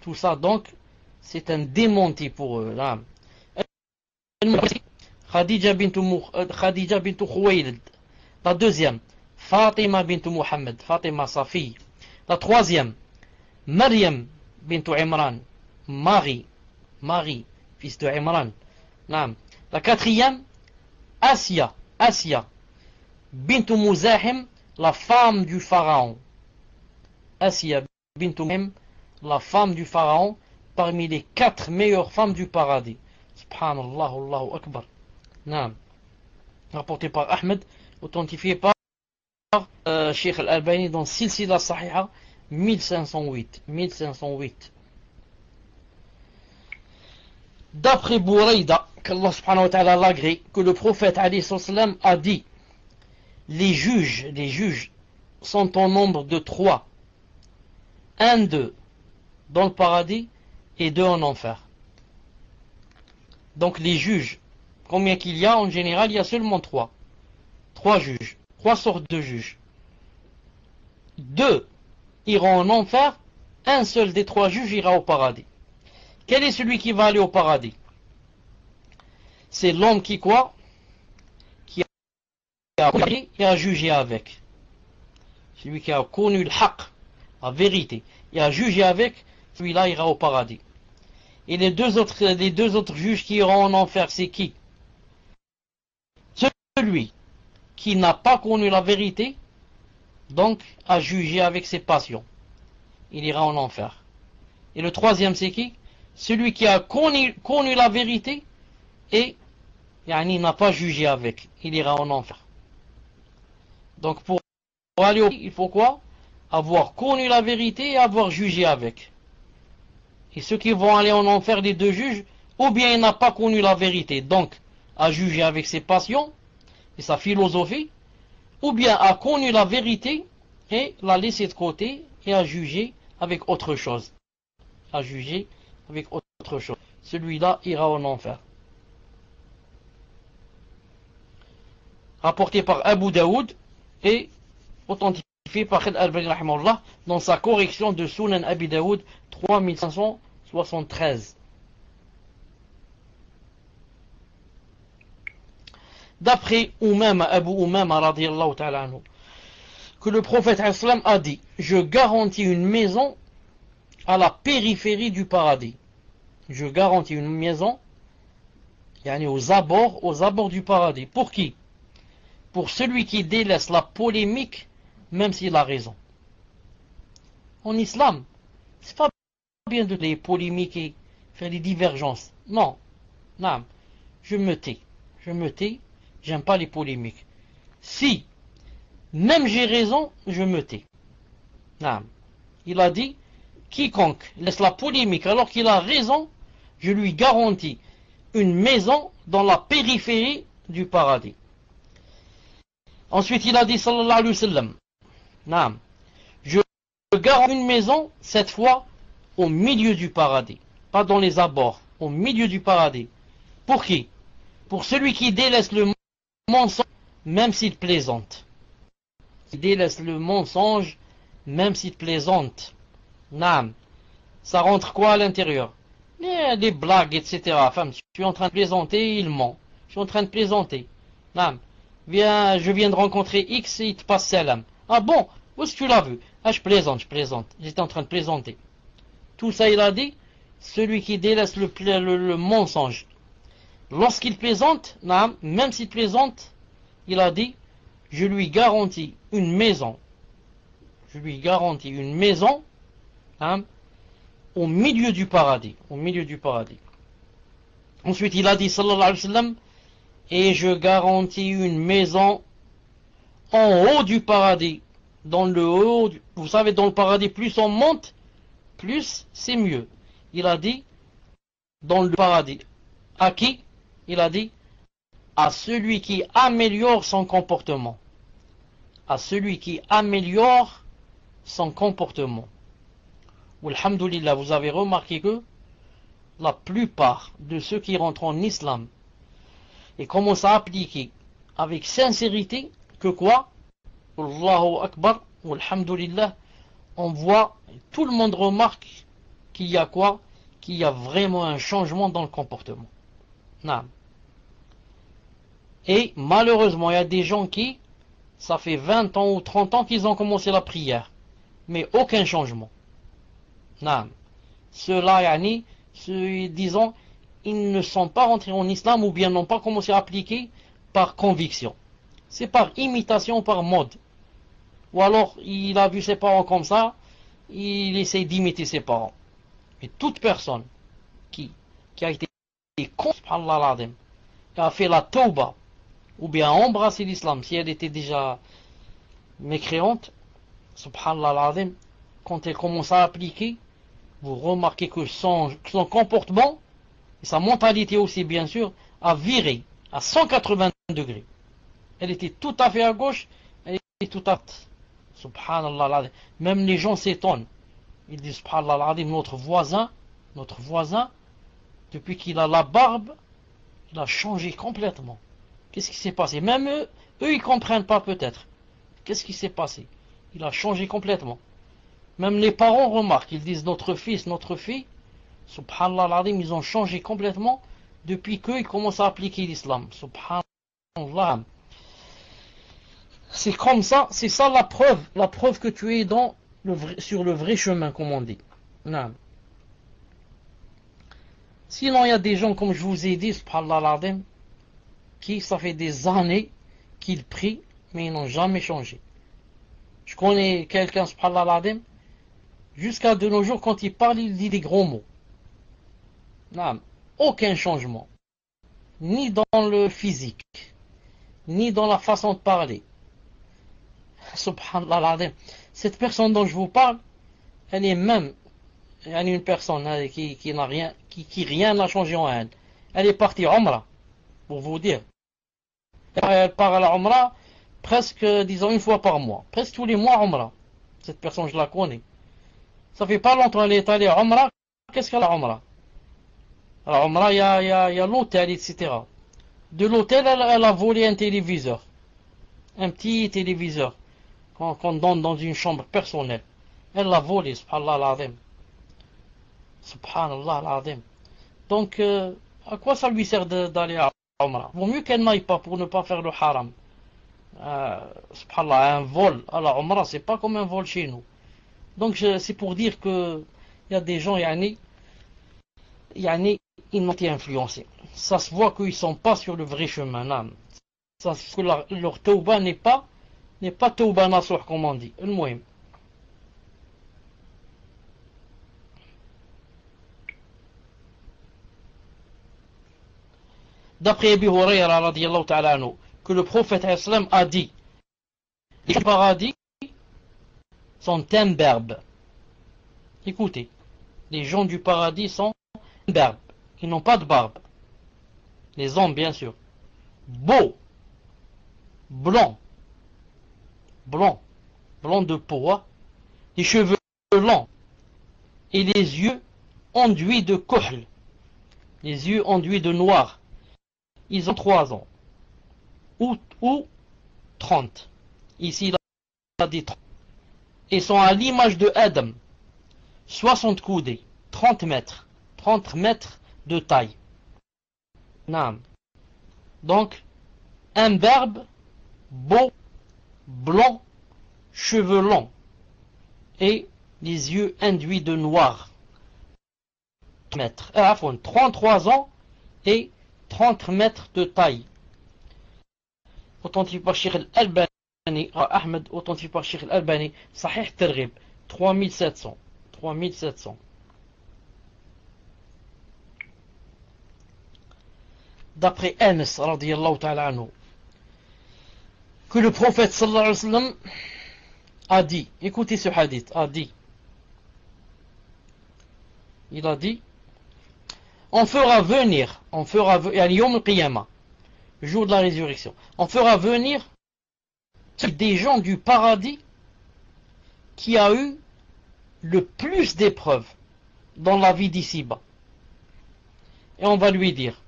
Tout ça, donc, c'est un démenti pour eux. Là. خديجة بنت خديجة بنت خويلد لا دوزيام فاطمة بنت محمد فاطمة صافي لا توازيام مريم بنت عمران ماغي ماغي فيس دو عمران نعم لا كاتريام اسيا اسيا بنت مزاحم لا فام دو فاراون اسيا بنت مزاحم لا فام دو فاراون parmi les quatre meilleures femmes du paradis. الله الله اكبر Rapporté par Ahmed, authentifié par euh, Sheikh Al-Albani dans Silsila Sahiha 1508. 1508. D'après Bouraïda, qu'Allah subhanahu wa ta'ala que le prophète a dit les juges, les juges sont en nombre de trois. Un d'eux dans le paradis et deux en enfer. Donc les juges, combien qu'il y a en général, il y a seulement trois. Trois juges, trois sortes de juges. Deux iront en enfer, un seul des trois juges ira au paradis. Quel est celui qui va aller au paradis? C'est l'homme qui quoi Qui a et a jugé avec. Celui qui a connu le haq, la vérité, et a jugé avec, celui-là ira au paradis. Et les deux autres, les deux autres juges qui iront en enfer, c'est qui? Celui qui n'a pas connu la vérité, donc a jugé avec ses passions. Il ira en enfer. Et le troisième, c'est qui? Celui qui a connu, la vérité et n'a pas jugé avec. Il ira en enfer. Donc pour aller au il faut quoi? Avoir connu la vérité et avoir jugé avec. Et ceux qui vont aller en enfer des deux juges, ou bien il n'a pas connu la vérité, donc a jugé avec ses passions sa philosophie, ou bien a connu la vérité et l'a laissé de côté et a jugé avec autre chose. A jugé avec autre chose. Celui-là ira en enfer. Rapporté par Abu Daoud et authentifié par Al-Bani dans sa correction de Sunan Abu Daoud 3573. D'après Oumama, Abu Oumama radiallahu ta'ala que le prophète a dit Je garantis une maison à la périphérie du paradis. Je garantis une maison aux abords, aux abords du paradis. Pour qui? Pour celui qui délaisse la polémique, même s'il a raison. En islam, c'est pas bien de les polémiquer, faire des divergences. Non. Non. Je me tais. Je me tais. J'aime pas les polémiques. Si, même j'ai raison, je me tais. Il a dit, quiconque laisse la polémique alors qu'il a raison, je lui garantis une maison dans la périphérie du paradis. Ensuite, il a dit, sallallahu alayhi wa sallam, je garantis une maison, cette fois, au milieu du paradis, pas dans les abords, au milieu du paradis. Pour qui? Pour celui qui délaisse le mensonge, même s'il plaisante. Il délaisse le mensonge, même s'il plaisante. Nam. Ça rentre quoi à l'intérieur? Des blagues, etc. Femme, je suis en train de plaisanter, il ment. Je suis en train de plaisanter. Nam. Viens, je viens de rencontrer X et il te passe salam. Ah bon? Où est-ce que tu l'as vu? Ah, je plaisante, je plaisante. J'étais en train de plaisanter. Tout ça, il a dit, celui qui délaisse le, mensonge. Lorsqu'il plaisante, même s'il plaisante, il a dit, je lui garantis une maison. Je lui garantis une maison au milieu du paradis. Au milieu du paradis. Ensuite, il a dit, sallallahu alayhi wa et je garantis une maison en haut du paradis. Dans le haut, vous savez, dans le paradis, plus on monte, plus, c'est mieux. Il a dit, dans le paradis. À qui? Il a dit, à celui qui améliore son comportement. À celui qui améliore son comportement. Alhamdulillah, vous avez remarqué que la plupart de ceux qui rentrent en islam et commencent à appliquer avec sincérité que quoi? Allahu Akbar, Alhamdulillah, on voit, tout le monde remarque qu'il y a quoi? Qu'il y a vraiment un changement dans le comportement. Et malheureusement, il y a des gens qui, ça fait 20 ans ou 30 ans qu'ils ont commencé la prière, mais aucun changement. Non. Ceux-là, yani, disons, ils ne sont pas rentrés en islam ou bien n'ont pas commencé à appliquer par conviction. C'est par imitation, par mode. Ou alors, il a vu ses parents comme ça, il essaie d'imiter ses parents. Mais toute personne qui, a été contre Allah a fait la tauba, ou bien embrassé l'islam, si elle était déjà mécréante, subhanallah quand elle commence à appliquer, vous remarquez que son, comportement, et sa mentalité aussi bien sûr, a viré à 180 degrés. Elle était tout à fait à gauche, elle était tout à fait. Subhanallah Même les gens s'étonnent. Ils disent Subhanallah notre voisin, notre voisin, depuis qu'il a la barbe, il a changé complètement. Qu'est-ce qui s'est passé? Même eux, eux, ils comprennent pas peut-être. Qu'est-ce qui s'est passé? Il a changé complètement. Même les parents remarquent, ils disent notre fils, notre fille, subhanallah ils ont changé complètement depuis qu'ils commencent à appliquer l'islam. Subhanallah. C'est comme ça, c'est ça la preuve, la preuve que tu es dans le sur le vrai chemin, comme on dit. Non. Sinon, il y a des gens, comme je vous ai dit, subhanallah, qui, ça fait des années qu'ils prient, mais ils n'ont jamais changé. Je connais quelqu'un, subhanallah, jusqu'à de nos jours, quand il parle, il dit des gros mots. Non, aucun changement. Ni dans le physique, ni dans la façon de parler. Subhanallah, cette personne dont je vous parle, elle est même y a une personne hein, qui, qui n'a rien, qui, qui rien n'a changé en elle. Elle est partie Omra, pour vous dire. Elle part à la Omra presque, disons, une fois par mois. Presque tous les mois Omra. Cette personne, je la connais. Ça fait pas longtemps qu'elle est allée à Omra. Qu'est-ce qu'elle a Alors Omra, il y a, y a, y a l'hôtel, etc. De l'hôtel, elle, a volé un téléviseur. Un petit téléviseur qu'on donne dans une chambre personnelle. Elle l'a volé, subhanallah l'azim. Subhanallah l'azim. Donc, euh, à quoi ça lui sert d'aller à Vaut mieux qu'elle n'aille pas pour ne pas faire le haram. Euh, subhanallah, un vol à la Omra, c'est pas comme un vol chez nous. Donc, c'est pour dire que il y a des gens, yani, yani, ils n'ont été influencés. Ça se voit qu'ils sont pas sur le vrai chemin. Là. Ça, que leur, leur n'est pas, n'est pas tauba nasuh, comme on dit. Le moyen. D'après Abu Huraira ta'ala que le prophète islam a dit. Les paradis sont imberbes. Écoutez, les gens du paradis sont imberbes, ils n'ont pas de barbe. Les hommes, bien sûr. Beaux, blancs, blancs, blancs de peau, les cheveux longs. Et les yeux enduits de kohl, les yeux enduits de noir ils ont 3 ans. Ou, ou 30. Ici, il a dit 30. Ils sont à l'image de Adam. 60 coudées, 30 mètres. 30 mètres de taille. Nam. Donc, un berbe, beau, blanc, cheveux longs, et les yeux induits de noir. Mètres. Euh, 33 ans et 30 mètres de taille. Authentifié par Sheikh al-Albani, Ahmed, authentifié par Sheikh al-Albani, Sahih Targhib, 3700. 3700. D'après Anas, radiallahu ta'ala anhu, que le prophète sallallahu alayhi wa sallam a dit, écoutez ce hadith, a dit, il a dit, on fera venir, on fera venir, jour de la résurrection, on fera venir des gens du paradis qui a eu le plus d'épreuves dans la vie d'ici-bas. Et on va lui dire,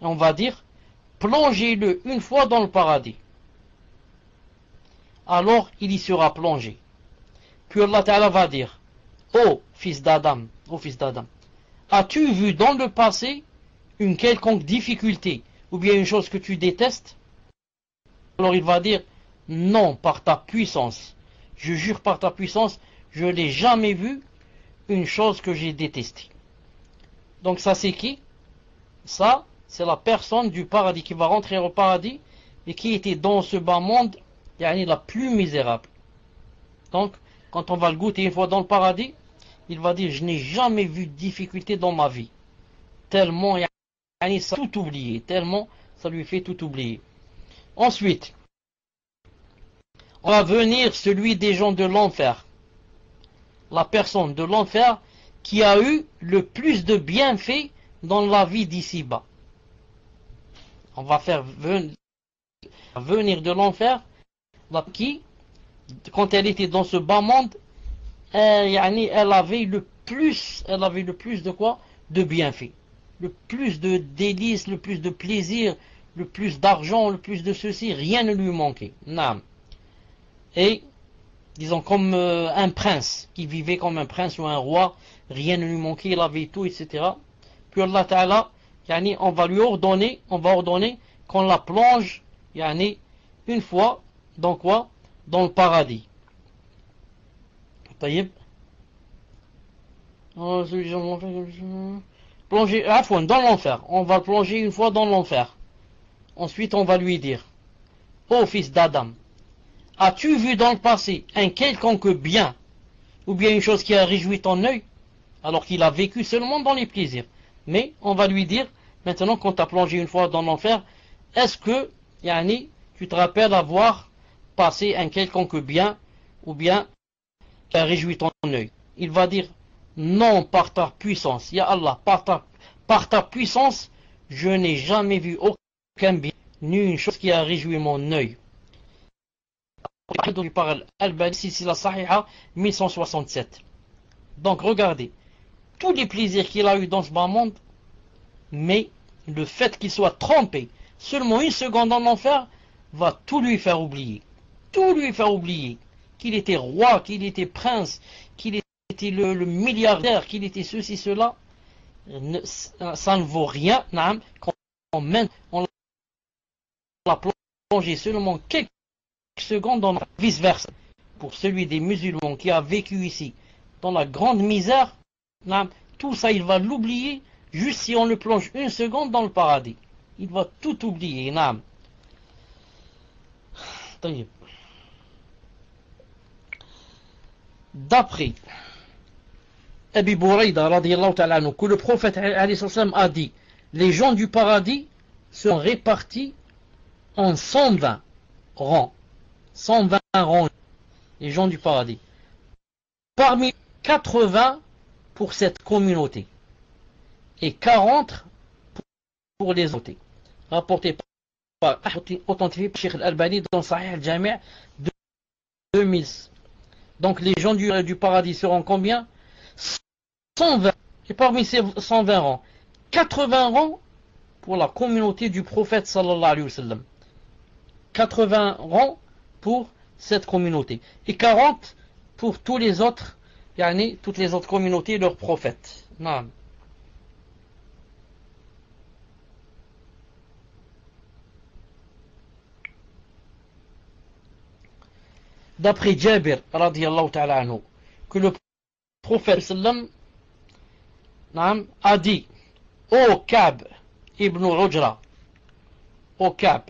on va dire, plongez-le une fois dans le paradis. Alors il y sera plongé. Puis Allah Ta'ala va dire, ô fils d'Adam, ô fils d'Adam, As-tu vu dans le passé une quelconque difficulté ou bien une chose que tu détestes Alors il va dire non par ta puissance. Je jure par ta puissance, je n'ai jamais vu une chose que j'ai détestée. Donc ça c'est qui? Ça, c'est la personne du paradis qui va rentrer au paradis et qui était dans ce bas monde, la plus misérable. Donc, quand on va le goûter une fois dans le paradis, il va dire, je n'ai jamais vu de difficulté dans ma vie. Tellement, ça tout oublié, tellement ça lui fait tout oublier. Ensuite, on va venir celui des gens de l'enfer. La personne de l'enfer qui a eu le plus de bienfaits dans la vie d'ici-bas. On va faire venir de l'enfer qui, quand elle était dans ce bas monde, elle, elle avait le plus, elle avait le plus de quoi? De bienfaits. Le plus de délices, le plus de plaisir, le plus d'argent, le plus de ceci, rien ne lui manquait. Et, disons, comme euh, un prince, qui vivait comme un prince ou un roi, rien ne lui manquait, il avait tout, etc. Puis Allah Ta'ala, on va lui ordonner, on va ordonner qu'on la plonge, yani, une fois, dans quoi? Dans le paradis. Plonger, à fond, dans l'enfer. On va plonger une fois dans l'enfer. Ensuite, on va lui dire, ô fils d'Adam, as-tu vu dans le passé un quelconque bien, ou bien une chose qui a réjoui ton œil, alors qu'il a vécu seulement dans les plaisirs? Mais on va lui dire, maintenant qu'on t'a plongé une fois dans l'enfer, est-ce que, Yani, tu te rappelles avoir passé un quelconque bien, ou bien qui a réjoui ton œil Il va dire, non par ta puissance, Ya Allah, par ta, puissance, je n'ai jamais vu aucun bien, ni une chose qui a réjoui mon œil. la 1167. Donc regardez, tous les plaisirs qu'il a eu dans ce bas monde, mais le fait qu'il soit trompé seulement une seconde en enfer va tout lui faire oublier. Tout lui faire oublier. Qu'il était roi, qu'il était prince, qu'il était le, milliardaire, qu'il était ceci, cela. ça ne vaut rien, quand on, on l'a plongé seulement quelques secondes dans vice-versa. Pour celui des musulmans qui a vécu ici dans la grande misère, tout ça il va l'oublier juste si on le plonge une seconde dans le paradis. Il va tout oublier, D'après Abi Bouraïda que le prophète a dit les gens du paradis sont répartis en 120 rangs. 120 rangs, les gens du paradis. Parmi 80 pour cette communauté et 40 pour les autres. Rapporté par authentifié par Sheikh Al-Albani dans Sahih Al-Jami' 2000. Donc les gens du, du paradis seront combien? 120. Et parmi ces 120 rangs, 80 rangs pour la communauté du prophète sallallahu alayhi wa sallam. 80 rangs pour cette communauté. Et 40 pour tous les autres, toutes les autres communautés, leurs prophètes. D'après Jabir, ta'ala anhu, que le prophète a dit Ô Kab ibn Ujra, ô Kab,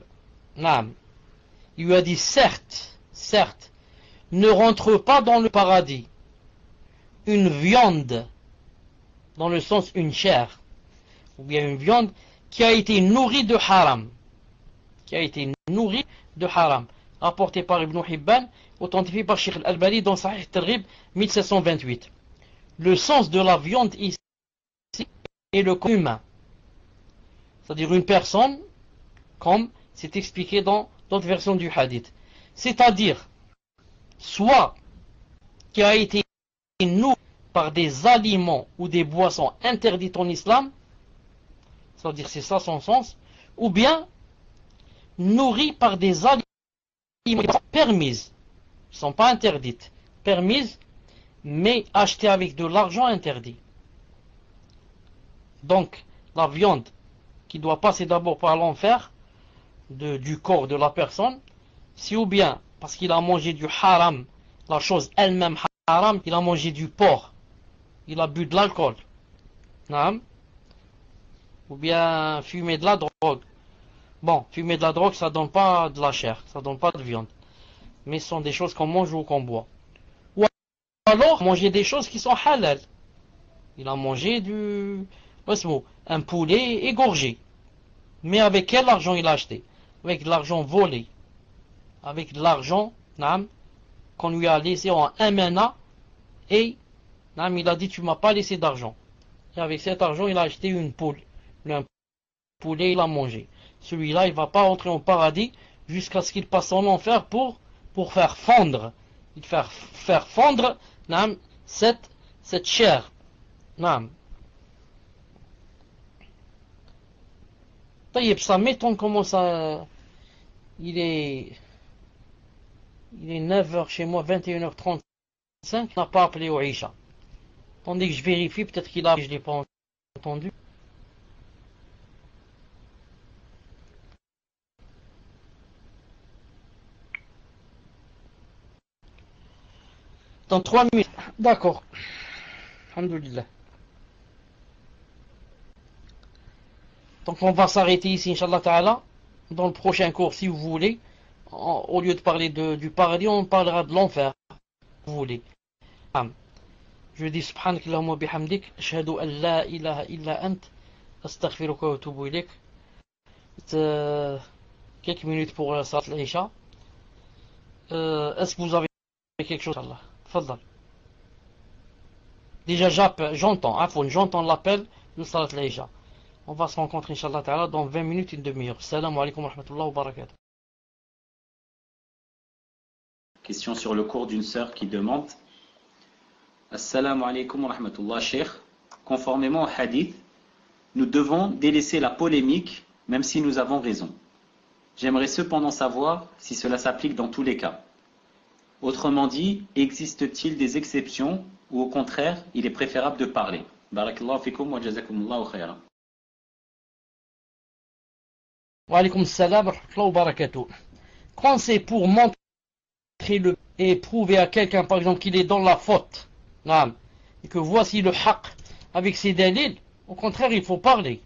il lui a dit certes, certes, ne rentre pas dans le paradis une viande, dans le sens une chair, ou bien une viande qui a été nourrie de haram, qui a été nourrie de haram, rapporté par Ibn Hibban, authentifié par Sheikh Al-Albani dans Sahih Tarib 1728. Le sens de la viande ici est le corps humain, c'est-à-dire une personne, comme c'est expliqué dans d'autres versions du hadith, c'est-à-dire soit qui a été nourri par des aliments ou des boissons interdites en islam, c'est-à-dire c'est ça son sens, ou bien nourri par des aliments permises, ne sont pas interdites, permises, mais achetées avec de l'argent interdit. Donc, la viande qui doit passer d'abord par l'enfer du corps de la personne, si ou bien parce qu'il a mangé du haram, la chose elle-même haram, il a mangé du porc, il a bu de l'alcool, ou bien fumé de la drogue, Bon, fumer de la drogue, ça donne pas de la chair, ça donne pas de viande. Mais ce sont des choses qu'on mange ou qu'on boit. Ou alors, manger des choses qui sont halal. Il a mangé du... Un poulet égorgé. Mais avec quel argent il a acheté? Avec l'argent volé. Avec de l'argent qu'on lui a laissé en un mena et il a dit tu m'as pas laissé d'argent. Et avec cet argent, il a acheté une poule. Un poulet, il a mangé. Celui-là, il va pas entrer au paradis jusqu'à ce qu'il passe en enfer pour, pour faire fondre, faire, faire fondre cette, cette chair. ça m'étonne comment ça. Il est. Il est 9h chez moi, 21h35. Il n'a pas appelé au Isha. Tandis que je vérifie, peut-être qu'il a. Je ne l'ai pas entendu. Dans 3 minutes. D'accord. Alhamdulillah. Donc on va s'arrêter ici, Inch'Allah Ta'ala. Dans le prochain cours, si vous voulez, au lieu de parler du paradis, on parlera de l'enfer. Vous voulez. Je dis Subhanak Allahumma bihamdik, ashhadu an la ilaha illa ant, astaghfiruka wa atubu. Euh, quelques minutes pour la. Euh, est-ce que vous avez quelque chose Allah Fadal. Déjà j'entends, j'entends l'appel de salat l'Isha. On va se rencontrer, Inch'Allah Ta'ala, dans 20 minutes, une demi-heure. Alaikum wa rahmatullahi wa. Question sur le cours d'une sœur qui demande Assalamu alaikum wa rahmatullah, Cheikh. Conformément au hadith, nous devons délaisser la polémique, même si nous avons raison. J'aimerais cependant savoir si cela s'applique dans tous les cas. Autrement dit, existe-t-il des exceptions ou au contraire, il est préférable de parler? Barakallahu fikum wa jazakumullahu khayran. Wa salam wa barakatuh. Quand c'est pour montrer le et prouver à quelqu'un, par exemple, qu'il est dans la faute, et que voici le haq avec ses dalils, au contraire, il faut parler.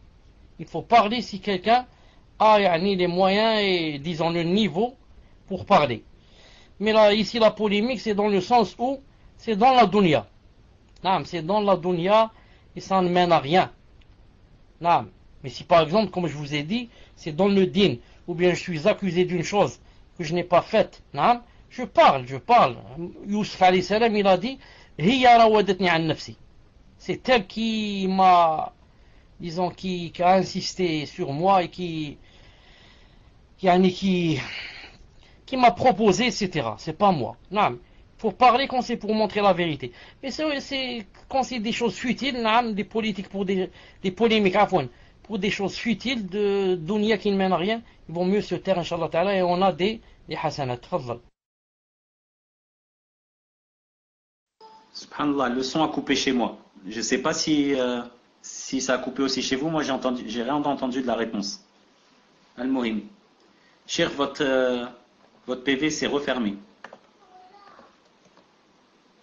Il faut parler si quelqu'un a les moyens et, disons, le niveau pour parler. Mais là, ici, la polémique, c'est dans le sens où c'est dans la dunya. C'est dans la dunya et ça ne mène à rien. Mais si par exemple, comme je vous ai dit, c'est dans le din, ou bien je suis accusé d'une chose que je n'ai pas faite, je parle, je parle. Youssef salam, il a dit, c'est elle qui m'a, disons, qui, a insisté sur moi et qui, qui, qui, qui m'a proposé, etc. C'est pas moi. Il faut parler quand c'est pour montrer la vérité. Mais c'est quand c'est des choses futiles, des politiques pour des, des polémiques, pour des choses futiles de qui ne mènent à rien, il vaut mieux se taire, Inch'Allah Ta'ala, et on a des, des hasanat. Subhanallah, le son a coupé chez moi. Je ne sais pas si, euh, si ça a coupé aussi chez vous. Moi, j'ai rien entendu de la réponse. Al-Mohim. Cher, votre, euh, votre PV s'est refermé.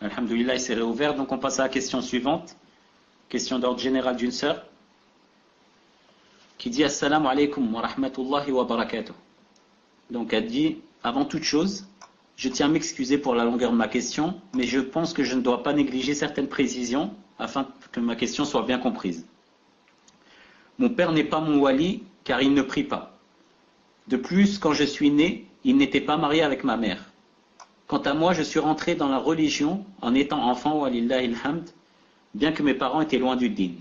Alhamdulillah, il s'est réouvert. Donc, on passe à la question suivante. Question d'ordre général d'une sœur qui dit Assalamu alaikum wa rahmatullahi wa barakatuh. Donc elle dit Avant toute chose, je tiens à m'excuser pour la longueur de ma question, mais je pense que je ne dois pas négliger certaines précisions afin que ma question soit bien comprise. Mon père n'est pas mon wali car il ne prie pas. De plus, quand je suis né, il n'était pas marié avec ma mère. Quant à moi, je suis rentré dans la religion en étant enfant, walillah ilhamd, bien que mes parents étaient loin du din.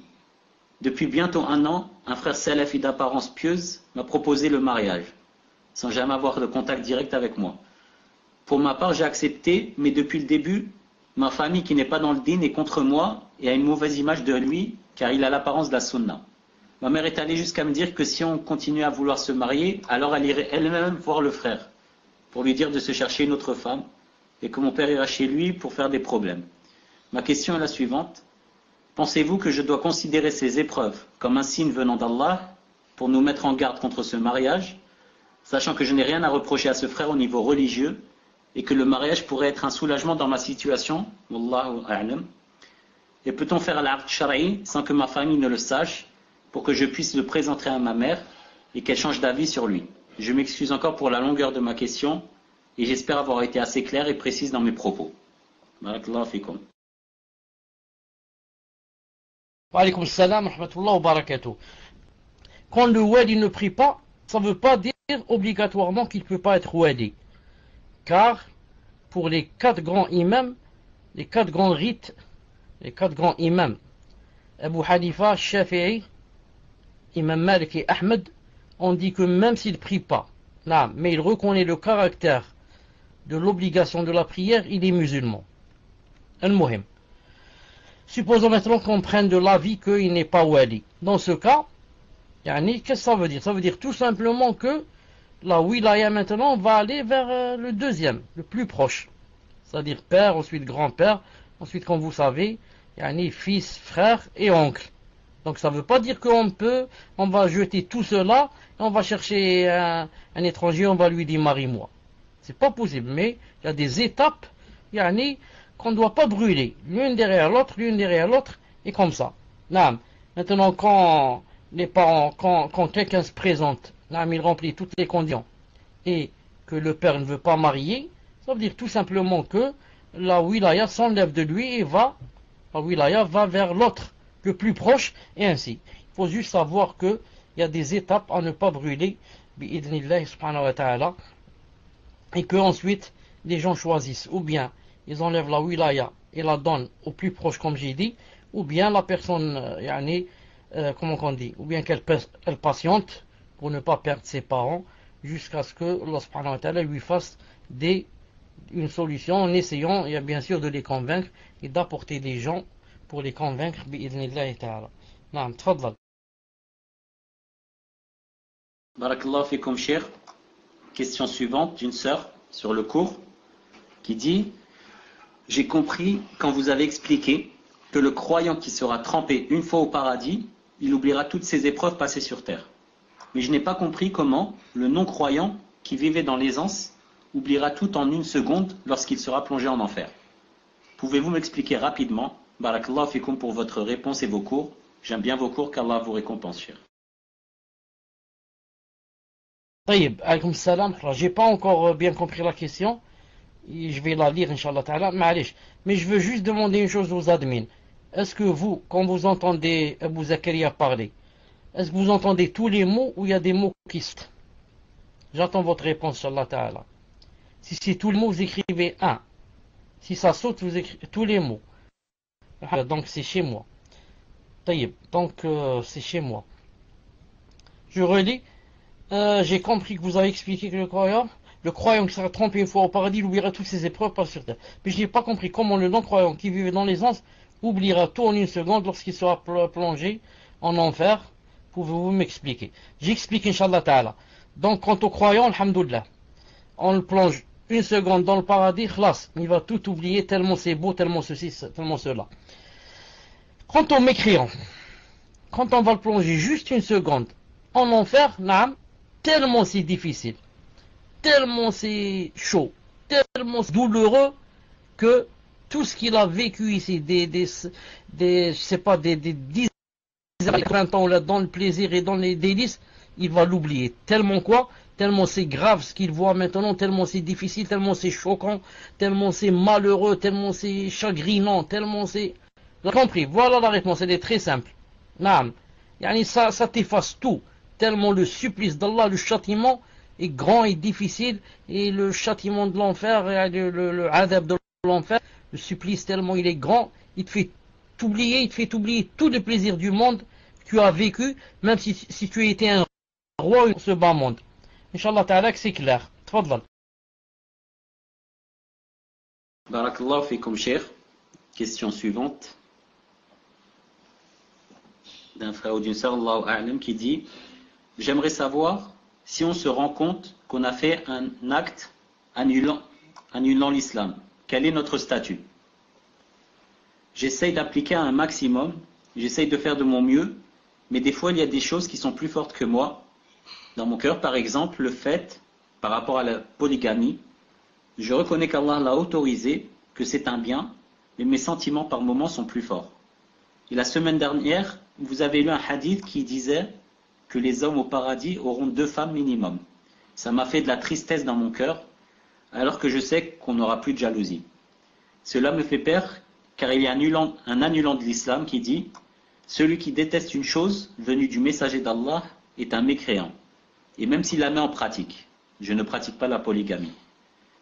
Depuis bientôt un an, un frère salafi d'apparence pieuse m'a proposé le mariage, sans jamais avoir de contact direct avec moi. Pour ma part, j'ai accepté, mais depuis le début, ma famille qui n'est pas dans le din est contre moi et a une mauvaise image de lui, car il a l'apparence de la sunna. Ma mère est allée jusqu'à me dire que si on continuait à vouloir se marier, alors elle irait elle-même voir le frère, pour lui dire de se chercher une autre femme, et que mon père ira chez lui pour faire des problèmes. Ma question est la suivante. Pensez-vous que je dois considérer ces épreuves comme un signe venant d'Allah pour nous mettre en garde contre ce mariage, sachant que je n'ai rien à reprocher à ce frère au niveau religieux et que le mariage pourrait être un soulagement dans ma situation? Et peut-on faire l'art shara'i sans que ma famille ne le sache pour que je puisse le présenter à ma mère et qu'elle change d'avis sur lui? Je m'excuse encore pour la longueur de ma question et j'espère avoir été assez clair et précise dans mes propos. Barakallahu fikum. Quand le wadi ne prie pas, ça ne veut pas dire obligatoirement qu'il ne peut pas être wadi. Car pour les quatre grands imams, les quatre grands rites, les quatre grands imams, Abu Hanifa, Shafi'i, Imam Malik et Ahmed, on dit que même s'il ne prie pas, mais il reconnaît le caractère de l'obligation de la prière, il est musulman. Al-Muhim. Supposons maintenant qu'on prenne de l'avis qu'il n'est pas wali. Dans ce cas, qu'est-ce que ça veut dire? Ça veut dire tout simplement que la wilaya maintenant va aller vers euh, le deuxième, le plus proche. C'est-à-dire père, ensuite grand-père, ensuite comme vous savez, yani fils, frère et oncle. Donc ça ne veut pas dire qu'on peut, on va jeter tout cela, on va chercher un, étranger, on va lui dire marie-moi. C'est pas possible, mais il y a des étapes, yani, qu'on ne doit pas brûler, l'une derrière l'autre, l'une derrière l'autre, et comme ça. Maintenant, quand les parents, quand, quand quelqu'un se présente, il remplit toutes les conditions, et que le père ne veut pas marier, ça veut dire tout simplement que la wilaya s'enlève de lui et va, la wilaya va vers l'autre, le plus proche, et ainsi. Il faut juste savoir qu'il y a des étapes à ne pas brûler, et que ensuite les gens choisissent, ou bien ils enlèvent la wilaya et la donnent au plus proche, comme j'ai dit, ou bien la personne, euh, euh, comment on dit, ou bien qu'elle patiente pour ne pas perdre ses parents, jusqu'à ce que Allah lui fasse une solution en essayant, bien sûr, de les convaincre et d'apporter des gens pour les convaincre, Barakallah fikum cher. Question suivante d'une sœur sur le cours qui dit j'ai compris quand vous avez expliqué que le croyant qui sera trempé une fois au paradis, il oubliera toutes ses épreuves passées sur terre. Mais je n'ai pas compris comment le non-croyant qui vivait dans l'aisance oubliera tout en une seconde lorsqu'il sera plongé en enfer. Pouvez-vous m'expliquer rapidement Barakallah fikum pour votre réponse et vos cours? J'aime bien vos cours, qu'Allah vous récompense, cher. salam. J'ai pas encore euh, bien compris la question je vais la lire, Inch'Allah Ta'ala, mais je veux juste demander une chose aux admins. Est-ce que vous, quand vous entendez Abu Zakaria parler, est-ce que vous entendez tous les mots ou il y a des mots qui J'attends votre réponse, Inch'Allah Ta'ala. Si c'est tous les mots, vous écrivez un. Si ça saute, vous écrivez tous les mots. Donc c'est chez moi. Donc euh, c'est chez moi. Je relis. Euh, j'ai compris que vous avez expliqué que le croyant le croyant qui sera trompé une fois au paradis, il oubliera toutes ses épreuves pas sur terre. Mais je n'ai pas compris comment le non-croyant qui vivait dans les oubliera tout en une seconde lorsqu'il sera plongé en enfer. Pouvez-vous m'expliquer? J'explique, Inch'Allah Ta'ala. Donc, quant au croyant, Alhamdoulilah, on le plonge une seconde dans le paradis, khlas, il va tout oublier tellement c'est beau, tellement ceci, tellement cela. Quant au mécréant, quand on va le plonger juste une seconde en enfer, tellement c'est difficile tellement c'est chaud, tellement douloureux que tout ce qu'il a vécu ici, des, des, des je sais pas, des, des dix ans, ans là, dans le plaisir et dans les délices, il va l'oublier. Tellement quoi? Tellement c'est grave ce qu'il voit maintenant, tellement c'est difficile, tellement c'est choquant, tellement c'est malheureux, tellement c'est chagrinant, tellement c'est... Vous avez compris Voilà la réponse, elle est très simple. Naam. ça, ça t'efface tout. Tellement le supplice d'Allah, le châtiment, est grand et difficile, et le châtiment de l'enfer, le, le, adab de l'enfer, le supplice tellement il est grand, il te fait t'oublier, il te fait oublier tout le plaisir du monde que tu as vécu, même si, tu étais un roi dans ce bas monde. Inch'Allah ta'ala c'est clair. Tfadlal. Barakallah fikum cher. Question suivante. D'un frère ou d'une sœur, Allah qui dit J'aimerais savoir si on se rend compte qu'on a fait un acte annulant, l'islam Quel est notre statut? J'essaye d'appliquer un maximum, j'essaye de faire de mon mieux, mais des fois il y a des choses qui sont plus fortes que moi. Dans mon cœur, par exemple, le fait, par rapport à la polygamie, je reconnais qu'Allah l'a autorisé, que c'est un bien, mais mes sentiments par moments sont plus forts. Et la semaine dernière, vous avez lu un hadith qui disait que les hommes au paradis auront deux femmes minimum. Ça m'a fait de la tristesse dans mon cœur, alors que je sais qu'on n'aura plus de jalousie. Cela me fait peur, car il y a un annulant, de l'islam qui dit Celui qui déteste une chose venue du messager d'Allah est un mécréant, et même s'il la met en pratique. Je ne pratique pas la polygamie.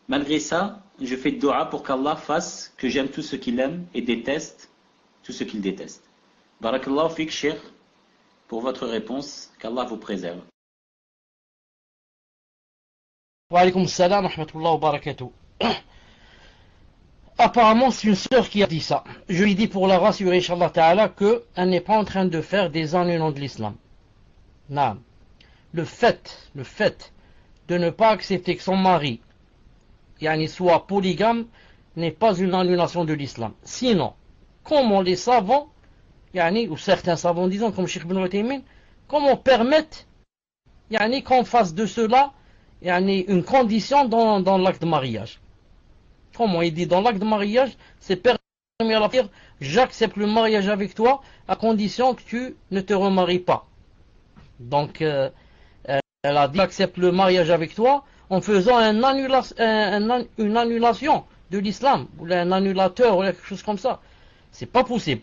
Malgré ça, je fais dua pour qu'Allah fasse que j'aime tout ce qu'il aime et déteste tout ce qu'il déteste. Barakallahu fik, pour votre réponse. Qu'Allah vous préserve. Apparemment, c'est une sœur qui a dit ça. Je lui dis pour la rassurer, Inch'Allah qu'elle n'est pas en train de faire des annulants de l'islam. Non. Le fait, le fait de ne pas accepter que son mari yani, soit polygame n'est pas une annulation de l'islam. Sinon, comment les savants, ou certains savants disons, comme Sheikh Ibn Utaymin, comment permettre qu'on fasse de cela une condition dans, dans l'acte de mariage Comment il dit dans l'acte de mariage, c'est permis à la dire j'accepte le mariage avec toi à condition que tu ne te remaries pas. Donc, euh, elle a dit j'accepte le mariage avec toi en faisant une annulation de l'islam, ou un annulateur, ou quelque chose comme ça. C'est pas possible.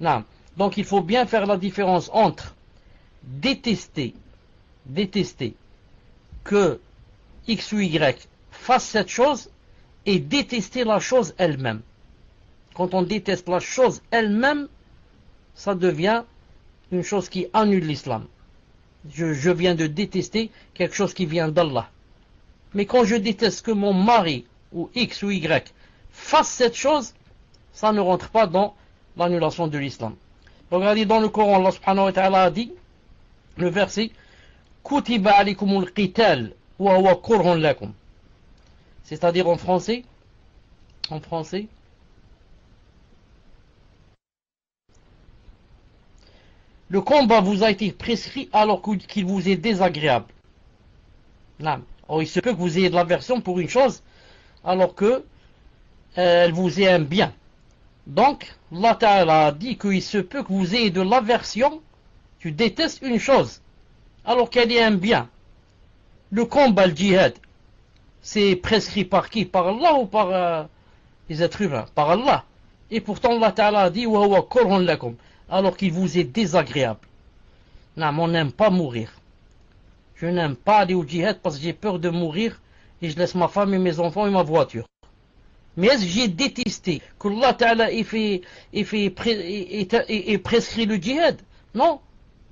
Non. Donc il faut bien faire la différence entre détester, détester que X ou Y fasse cette chose et détester la chose elle-même. Quand on déteste la chose elle-même, ça devient une chose qui annule l'islam. Je, je, viens de détester quelque chose qui vient d'Allah. Mais quand je déteste que mon mari ou X ou Y fasse cette chose, ça ne rentre pas dans l'annulation de l'islam. Regardez dans le Coran, Allah subhanahu wa ta'ala a dit, le verset, Kutiba alikumul qital wa huwa kurhun lakum. C'est-à-dire en français, en français, le combat vous a été prescrit alors qu'il vous est désagréable. Or, il se peut que vous ayez de l'aversion pour une chose alors que euh, elle vous est bien. Donc, Allah a dit qu'il se peut que vous ayez de l'aversion, tu détestes une chose, alors qu'elle est un bien. Le combat, le djihad, c'est prescrit par qui? Par Allah ou par euh, les êtres humains? Par Allah. Et pourtant, Allah Ta'ala a dit alors qu'il vous est désagréable. Non, on n'aime pas mourir. Je n'aime pas aller au djihad parce que j'ai peur de mourir et je laisse ma femme et mes enfants et ma voiture. Mais est-ce que j'ai détesté que Allah Ta'ala ait, prescrit le djihad? Non,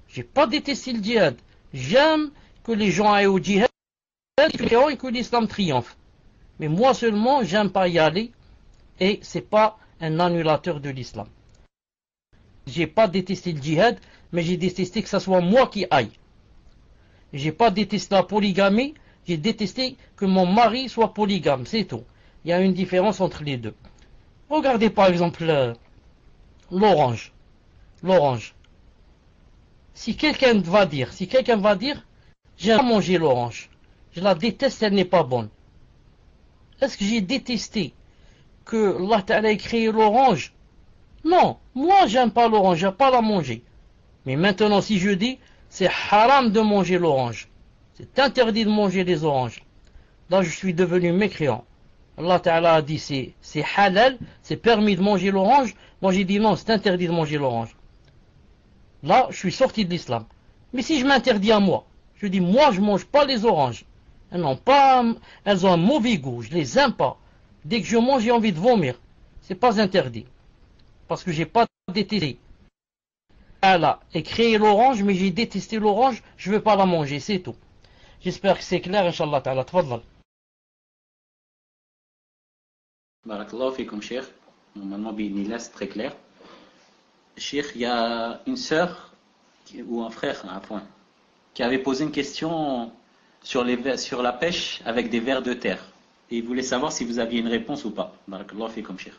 j'ai pas détesté le djihad. J'aime que les gens aillent au djihad et que l'islam triomphe. Mais moi seulement, j'aime pas y aller et c'est pas un annulateur de l'islam. J'ai pas détesté le djihad, mais j'ai détesté que ce soit moi qui aille. J'ai pas détesté la polygamie, j'ai détesté que mon mari soit polygame, c'est tout. Il y a une différence entre les deux. Regardez par exemple euh, l'orange. L'orange. Si quelqu'un va dire, si quelqu'un va dire, j'aime manger l'orange, je la déteste, elle n'est pas bonne. Est-ce que j'ai détesté que Allah ait créé l'orange? Non, moi j'aime pas l'orange, j'aime pas la manger. Mais maintenant si je dis, c'est haram de manger l'orange, c'est interdit de manger les oranges, là je suis devenu mécréant. Allah Ta'ala a dit c'est halal, c'est permis de manger l'orange. Moi j'ai dit non, c'est interdit de manger l'orange. Là, je suis sorti de l'islam. Mais si je m'interdis à moi, je dis moi je mange pas les oranges. Elles n'ont pas, elles ont un mauvais goût, je les aime pas. Dès que je mange, j'ai envie de vomir. C'est pas interdit. Parce que j'ai pas détesté. Allah et créé l'orange, mais j'ai détesté l'orange, je veux pas la manger, c'est tout. J'espère que c'est clair, Inch'Allah Ta'ala. Barakallahu fikum, Cheikh. Normalement, là, c'est très clair. Cheikh, il y a une sœur ou un frère, un point, qui avait posé une question sur, la pêche avec des vers de terre. Et il voulait savoir si vous aviez une réponse ou pas. Barakallahu fikum, Cheikh.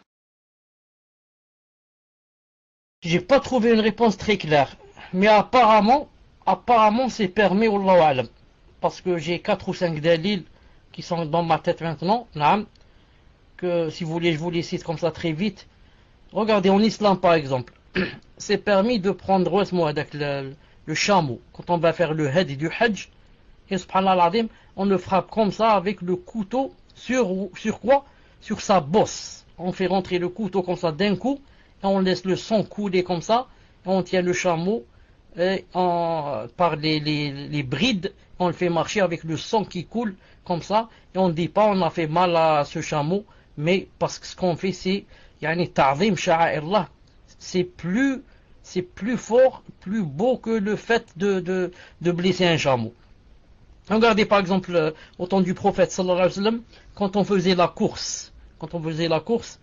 J'ai pas trouvé une réponse très claire. Mais apparemment, apparemment, c'est permis, alam. Parce que j'ai 4 ou 5 dalils qui sont dans ma tête maintenant. Que si vous voulez, je vous les cite comme ça très vite. Regardez, en islam par exemple, c'est permis de prendre le, le chameau quand on va faire le hadi du hajj. Et subhanallah on le frappe comme ça avec le couteau sur, sur quoi? Sur sa bosse. On fait rentrer le couteau comme ça d'un coup et on laisse le sang couler comme ça on tient le chameau par les, les, les brides on le fait marcher avec le sang qui coule comme ça, et on ne dit pas on a fait mal à ce chameau, mais parce que ce qu'on fait c'est, yani ta'zim c'est plus, c'est plus fort, plus beau que le fait de, blesser un chameau. Regardez par exemple euh, au temps du prophète sallallahu alayhi wa quand on faisait la course, quand on faisait la course,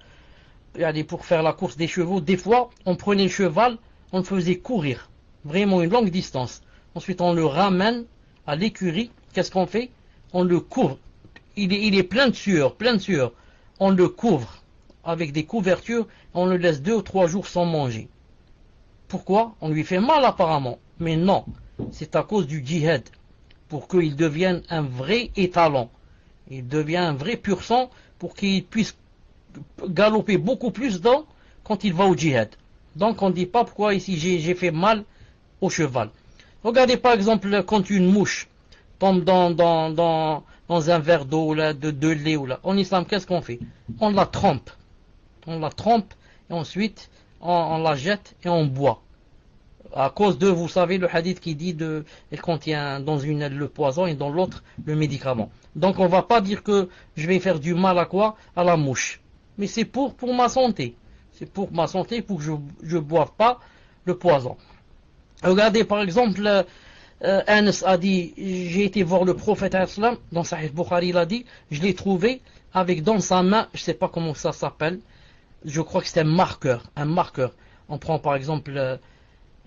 pour faire la course des chevaux, des fois on prenait le cheval, on le faisait courir, vraiment une longue distance. Ensuite on le ramène à l'écurie, qu'est-ce qu'on fait? On le couvre. Il est, il est, plein de sueur, plein de sueur. On le couvre avec des couvertures, on le laisse deux ou trois jours sans manger. Pourquoi? On lui fait mal apparemment. Mais non, c'est à cause du djihad pour qu'il devienne un vrai étalon. Il devient un vrai pur sang pour qu'il puisse galoper beaucoup plus dans quand il va au djihad. Donc on ne dit pas pourquoi ici j'ai fait mal au cheval. Regardez par exemple quand une mouche tombe dans, dans, dans, dans un verre d'eau, de, de lait ou là. En islam, qu'est-ce qu'on fait? On la trempe. On la trempe et ensuite on, on la jette et on boit à cause de, vous savez, le hadith qui dit de, elle contient dans une aile le poison et dans l'autre le médicament. Donc on va pas dire que je vais faire du mal à quoi? À la mouche. Mais c'est pour, pour ma santé. C'est pour ma santé, pour que je ne boive pas le poison. Regardez par exemple, euh, a dit, j'ai été voir le prophète dans Sahih Bukhari il a dit, je l'ai trouvé avec dans sa main, je sais pas comment ça s'appelle, je crois que c'est un marqueur, un marqueur. On prend par exemple... Euh,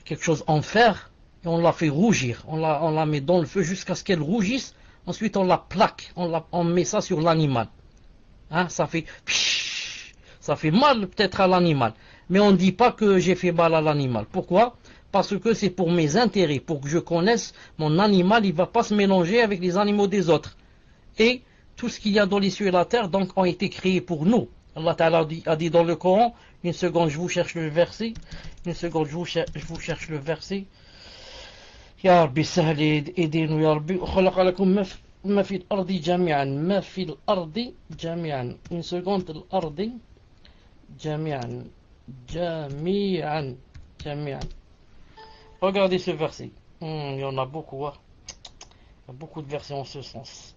quelque chose en fer et on la fait rougir. On la, on la met dans le feu jusqu'à ce qu'elle rougisse. Ensuite, on la plaque. On, la, on met ça sur l'animal. Hein, ça fait ça fait mal peut-être à l'animal. Mais on ne dit pas que j'ai fait mal à l'animal. Pourquoi? Parce que c'est pour mes intérêts, pour que je connaisse mon animal, il ne va pas se mélanger avec les animaux des autres. Et tout ce qu'il y a dans les cieux et la terre, donc, ont été créés pour nous. Allah Ta'ala a dit dans le Coran, une seconde, je vous cherche le verset. Une seconde, je vous cherche, je vous cherche le verset. يا ربي سهل ايدينا يا ربي وخلق لكم ما في الأرض جميعا ما في الأرض جميعا une seconde الأرض جميعا جميعا جميعا Regardez ce verset. Hmm, il y en a beaucoup. Hein. Il y a beaucoup de versets en ce sens.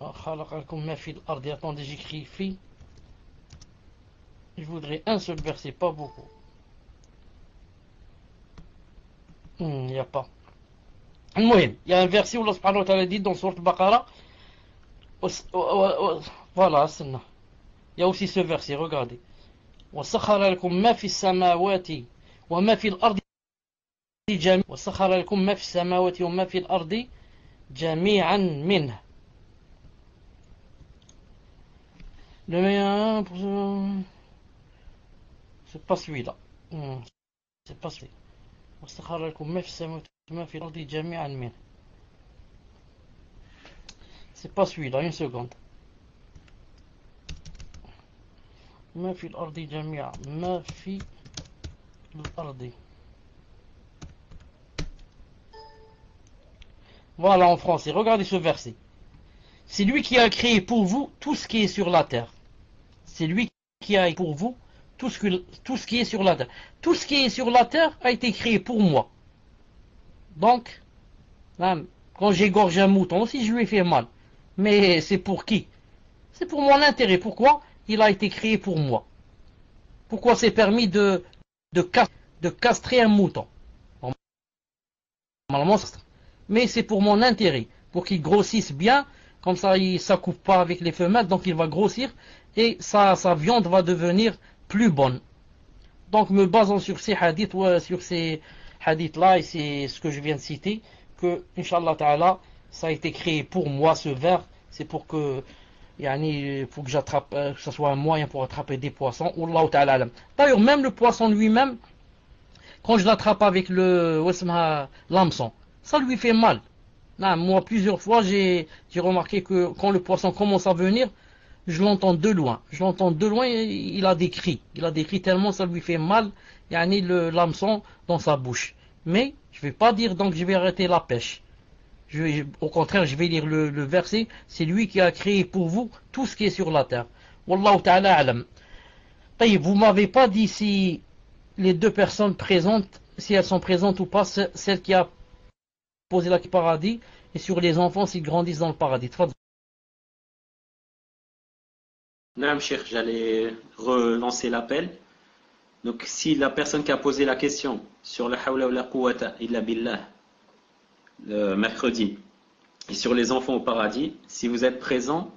خلق لكم ما في الأرض Attendez, j'écris fi. Je voudrais un seul verset, pas beaucoup. Il n'y a pas. Il y a un verset où Allah subhanahu wa ta'ala dit dans Surat Baqara. Voilà, c'est Il y a aussi ce verset, regardez. وسخر لكم ما في السماوات وما في الأرض جميعا وسخر لكم ما في السماوات وما في الأرض جميعا منه Le. Hmm. لكم ما في السماوات وما في الأرض جميعا منه. C'est pas celui-là, une seconde. ما في الأرض جميعا ما في الأرض Voilà en français, regardez ce verset. C'est lui qui a créé pour vous tout ce qui est sur la terre. C'est lui qui a pour vous tout ce, qui est sur la terre. Tout ce qui est sur la terre a été créé pour moi. Donc, quand j'égorge un mouton aussi, je lui ai mal. Mais c'est pour qui? C'est pour mon intérêt. Pourquoi? Il a été créé pour moi. Pourquoi c'est permis de, castrer un mouton? Mais c'est pour mon intérêt. Pour qu'il grossisse bien. Comme ça, il ne coupe pas avec les femelles. Donc il va grossir. Et sa, sa viande va devenir plus bonne. Donc me basant sur ces hadiths, sur ces hadiths-là, et c'est ce que je viens de citer, que, Inch'Allah Ta'ala, ça a été créé pour moi, ce verre, c'est pour que, faut que j'attrape, euh, que ce soit un moyen pour attraper des poissons, D'ailleurs, même le poisson lui-même, quand je l'attrape avec le, l'hameçon, ça lui fait mal. moi, plusieurs fois, j'ai remarqué que quand le poisson commence à venir, je l'entends de loin. Je l'entends de loin, il a des cris. Il a des cris tellement ça lui fait mal, il y a l'hameçon dans sa bouche. Mais je ne vais pas dire donc je vais arrêter la pêche. Au contraire, je vais lire le, verset. C'est lui qui a créé pour vous tout ce qui est sur la terre. Wallahu ta'ala alam. Vous m'avez pas dit si les deux personnes présentes, si elles sont présentes ou pas, celle qui a poser la paradis et sur les enfants s'ils grandissent dans le paradis. Non, cher, j'allais relancer l'appel. Donc, si la personne qui a posé la question sur la hawla wa la quwwata illa billah le mercredi et sur les enfants au paradis, si vous êtes présent,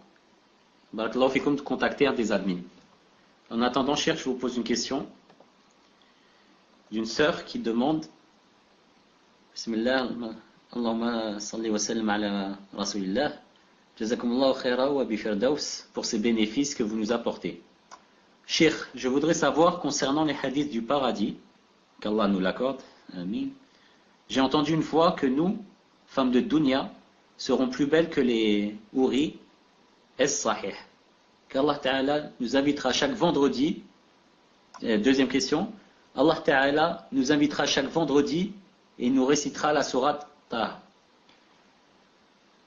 barakallahu fikum de contacter un des admins. En attendant, cher, je vous pose une question d'une sœur qui demande Bismillah, Allahumma salli wa sallam ala rasulillah. Jazakumullahu khaira wa bifirdaus pour ces bénéfices que vous nous apportez. Cheikh, je voudrais savoir concernant les hadiths du paradis, qu'Allah nous l'accorde, amin. J'ai entendu une fois que nous, femmes de dunya, serons plus belles que les houris, est-ce sahih? Qu'Allah Ta'ala nous invitera chaque vendredi, euh, deuxième question, Allah Ta'ala nous invitera chaque vendredi et nous récitera la sourate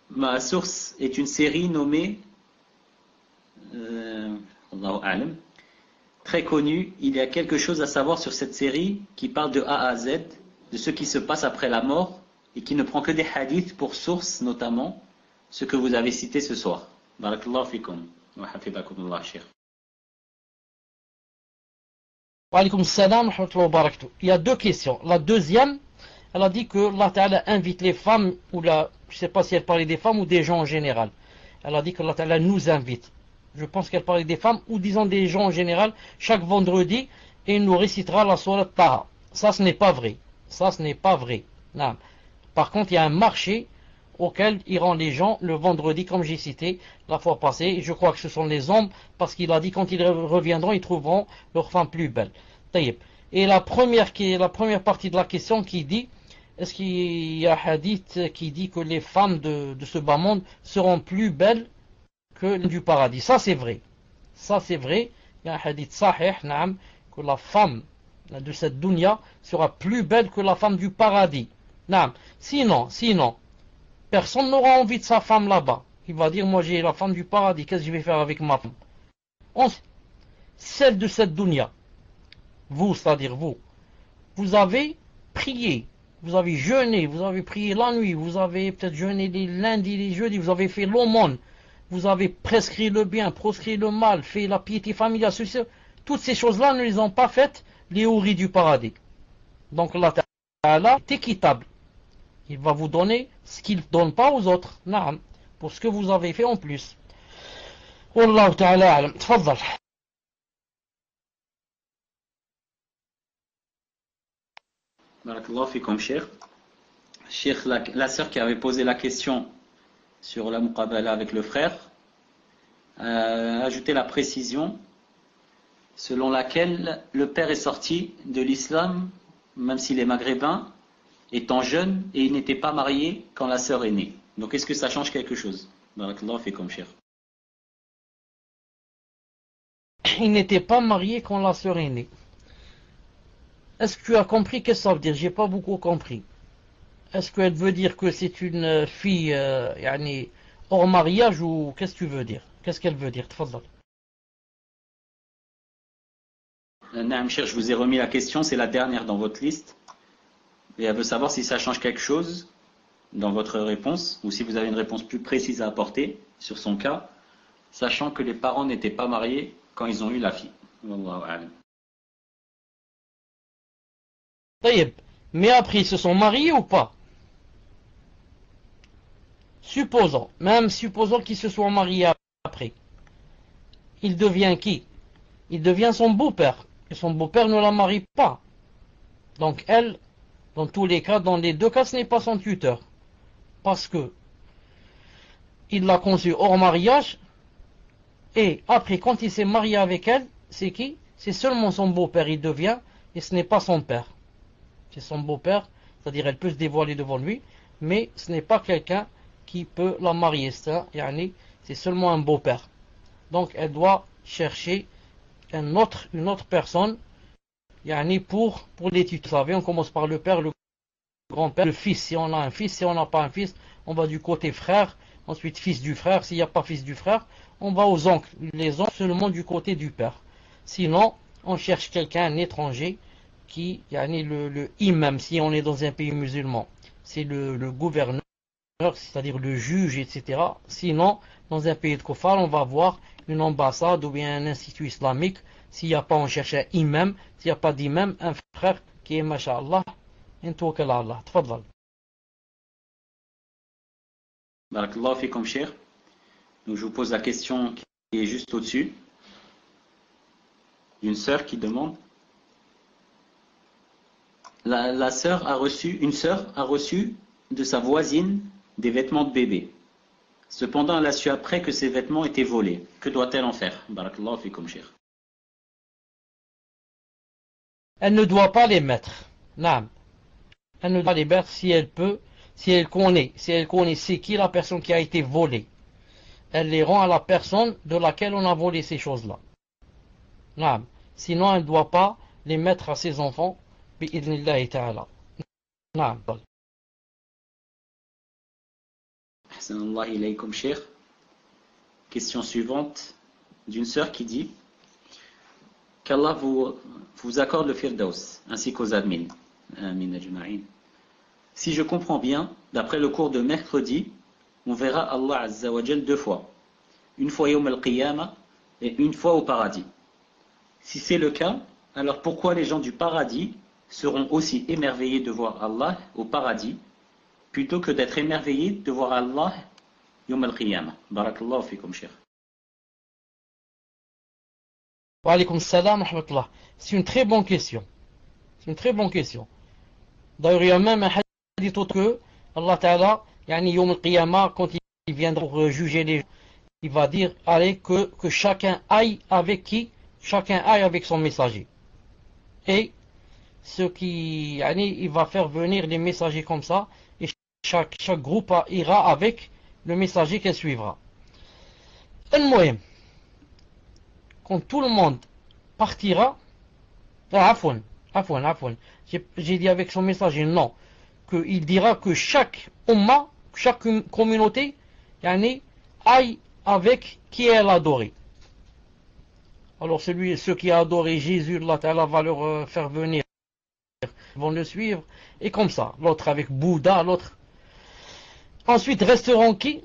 Ma source est une série nommée euh, très connue. Il y a quelque chose à savoir sur cette série qui parle de A à Z, de ce qui se passe après la mort et qui ne prend que des hadiths pour source notamment ce que vous avez cité ce soir. Barakallahu fikum wa Il y a deux questions. La deuxième, elle a dit que Allah Ta'ala invite les femmes, ou la, je ne sais pas si elle parlait des femmes ou des gens en général. Elle a dit que Allah Ta'ala nous invite. Je pense qu'elle parlait des femmes, ou disons des gens en général, chaque vendredi, et nous récitera la soirée Taha. Ça, ce n'est pas vrai. Ça, ce n'est pas vrai. Non. Par contre, il y a un marché auquel iront les gens le vendredi, comme j'ai cité la fois passée. Je crois que ce sont les hommes, parce qu'il a dit quand ils reviendront, ils trouveront leurs femmes plus belles. Et la première, qui, la première partie de la question qui dit, est-ce qu'il y a un hadith qui dit que les femmes de, ce bas monde seront plus belles que du paradis? Ça c'est vrai. Ça c'est vrai. Il y a un hadith sahih, que la femme de cette dunya sera plus belle que la femme du paradis. Sinon, sinon, personne n'aura envie de sa femme là-bas. Il va dire, moi j'ai la femme du paradis, qu'est-ce que je vais faire avec ma femme? Celle de cette dunya, vous, c'est-à-dire vous, vous avez prié, vous avez jeûné, vous avez prié la nuit, vous avez peut-être jeûné les lundis, les jeudis, vous avez fait l'aumône, vous avez prescrit le bien, proscrit le mal, fait la piété familiale, toutes ces choses-là ne les ont pas faites les houris du paradis. Donc Allah est équitable. Il va vous donner ce qu'il ne donne pas aux autres. Pour ce que vous avez fait en plus. Ta'ala. La, sœur qui avait posé la question sur la muqabala avec le frère, a ajouté la précision selon laquelle le père est sorti de l'islam, même s'il est maghrébin, étant jeune et il n'était pas marié quand la sœur est née. Donc est-ce que ça change quelque chose? Il n'était pas marié quand la sœur est née. Est-ce que tu as compris qu'est-ce que ça veut dire? J'ai pas beaucoup compris. Est-ce qu'elle veut dire que c'est une fille euh, hors mariage ou qu'est-ce que tu veux dire? Qu'est-ce qu'elle veut dire? Euh, je vous ai remis la question, c'est la dernière dans votre liste. Et elle veut savoir si ça change quelque chose dans votre réponse ou si vous avez une réponse plus précise à apporter sur son cas, sachant que les parents n'étaient pas mariés quand ils ont eu la fille. Mais après, ils se sont mariés ou pas? Supposons, même supposons qu'ils se soient mariés après. Il devient qui? Il devient son beau-père. Et son beau-père ne la marie pas. Donc elle, dans tous les cas, dans les deux cas, ce n'est pas son tuteur. Parce que il l'a conçu hors mariage, et après, quand il s'est marié avec elle, c'est qui? C'est seulement son beau-père, il devient, et ce n'est pas son père. C'est son beau-père, c'est-à-dire elle peut se dévoiler devant lui, mais ce n'est pas quelqu'un qui peut la marier. C'est seulement un beau-père. Donc elle doit chercher autre, une autre personne pour, pour l'étude. Vous savez, on commence par le père, le grand-père, le fils, si on a un fils, si on n'a pas un fils, on va du côté frère, ensuite fils du frère, s'il n'y a pas fils du frère, on va aux oncles, les oncles seulement du côté du père. Sinon, on cherche quelqu'un, un étranger, qui, yani le, le imam, si on est dans un pays musulman, c'est le, gouverneur, c'est-à-dire le juge, etc. Sinon, dans un pays de kofar, on va voir une ambassade ou bien un institut islamique. S'il n'y a pas, on cherche un imam. S'il n'y a pas d'imam, un frère qui est, masha'Allah, intoukal Allah. Tfadlal. Barakallah fikum, cher. Donc, je vous pose la question qui est juste au-dessus. Une sœur qui demande la, sœur a reçu, une sœur a reçu de sa voisine des vêtements de bébé. Cependant, elle a su après que ces vêtements étaient volés. Que doit-elle en faire? Elle ne doit pas les mettre. Naam. Elle ne doit pas les mettre si elle peut, si elle connaît, si elle connaît c'est qui la personne qui a été volée. Elle les rend à la personne de laquelle on a volé ces choses-là. Naam. Sinon, elle ne doit pas les mettre à ses enfants. Question suivante d'une sœur qui dit qu'Allah vous, vous accorde le firdaus ainsi qu'aux admins. Si je comprends bien, d'après le cours de mercredi, on verra Allah Azza wa Jal deux fois. Une fois Yawm al-Qiyamah et une fois au paradis. Si c'est le cas, alors pourquoi les gens du paradis seront aussi émerveillés de voir Allah au paradis plutôt que d'être émerveillés de voir Allah Yawm al-Qiyamah Barakallahu fikum, cher. Wa alaykum salam wa. C'est une très bonne question. C'est une très bonne question. D'ailleurs, il y a même un hadith autre que Allah Ta'ala, yani Yawm al-Qiyamah, quand il viendra juger les gens, il va dire, allez, que, que chacun aille avec qui Chacun aille avec son messager. Et ce qui, yani, il va faire venir les messagers comme ça, et chaque, chaque groupe ira avec le messager qu'elle suivra. المهم quand tout le monde partira ah, afwan, afwan, afwan. j'ai dit avec son messager non qu'il dira que chaque umma chaque communauté yani, aille avec qui elle a adoré alors celui, ceux qui a adoré Jésus Allah Ta'ala va leur euh, faire venir ils vont le suivre et comme ça l'autre avec Bouddha l'autre ensuite resteront qui?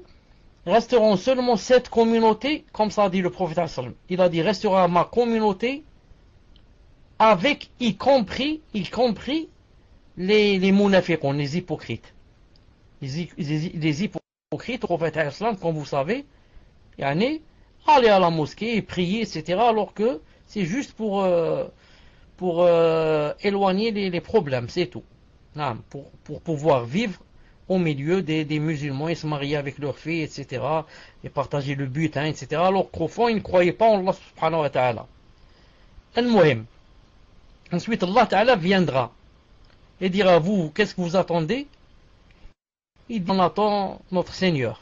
Resteront seulement cette communauté, comme ça dit le prophète Il a dit restera ma communauté avec y compris, y compris les, les les hypocrites. Les, hypocrites, le prophète comme vous savez, aller à la mosquée et prier, etc. Alors que c'est juste pour, euh, pour euh, éloigner les, problèmes, c'est tout. pour, pour pouvoir vivre au milieu des, musulmans et se marier avec leurs filles, etc. et partager le butin, etc. Alors qu'au fond, ils ne croyaient pas en Allah subhanahu wa ta'ala. Ensuite, Allah ta'ala viendra et dira, vous, qu'est-ce que vous attendez? Il dit, on attend notre Seigneur.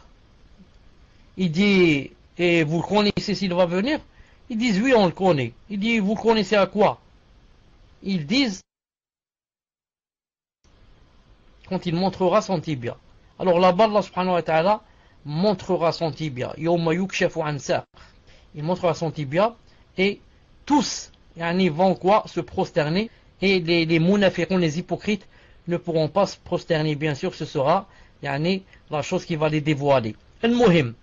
Il dit, et vous connaissez s'il va venir? Ils disent, oui, on le connaît. Il dit, vous connaissez à quoi? Ils disent, quand il montrera son tibia. Alors là-bas, Allah subhanahu wa ta'ala montrera son tibia. Il montrera son tibia et tous yani, vont quoi? Se prosterner et les, les les hypocrites, ne pourront pas se prosterner. Bien sûr, ce sera yani, la chose qui va les dévoiler. Al-Muhim,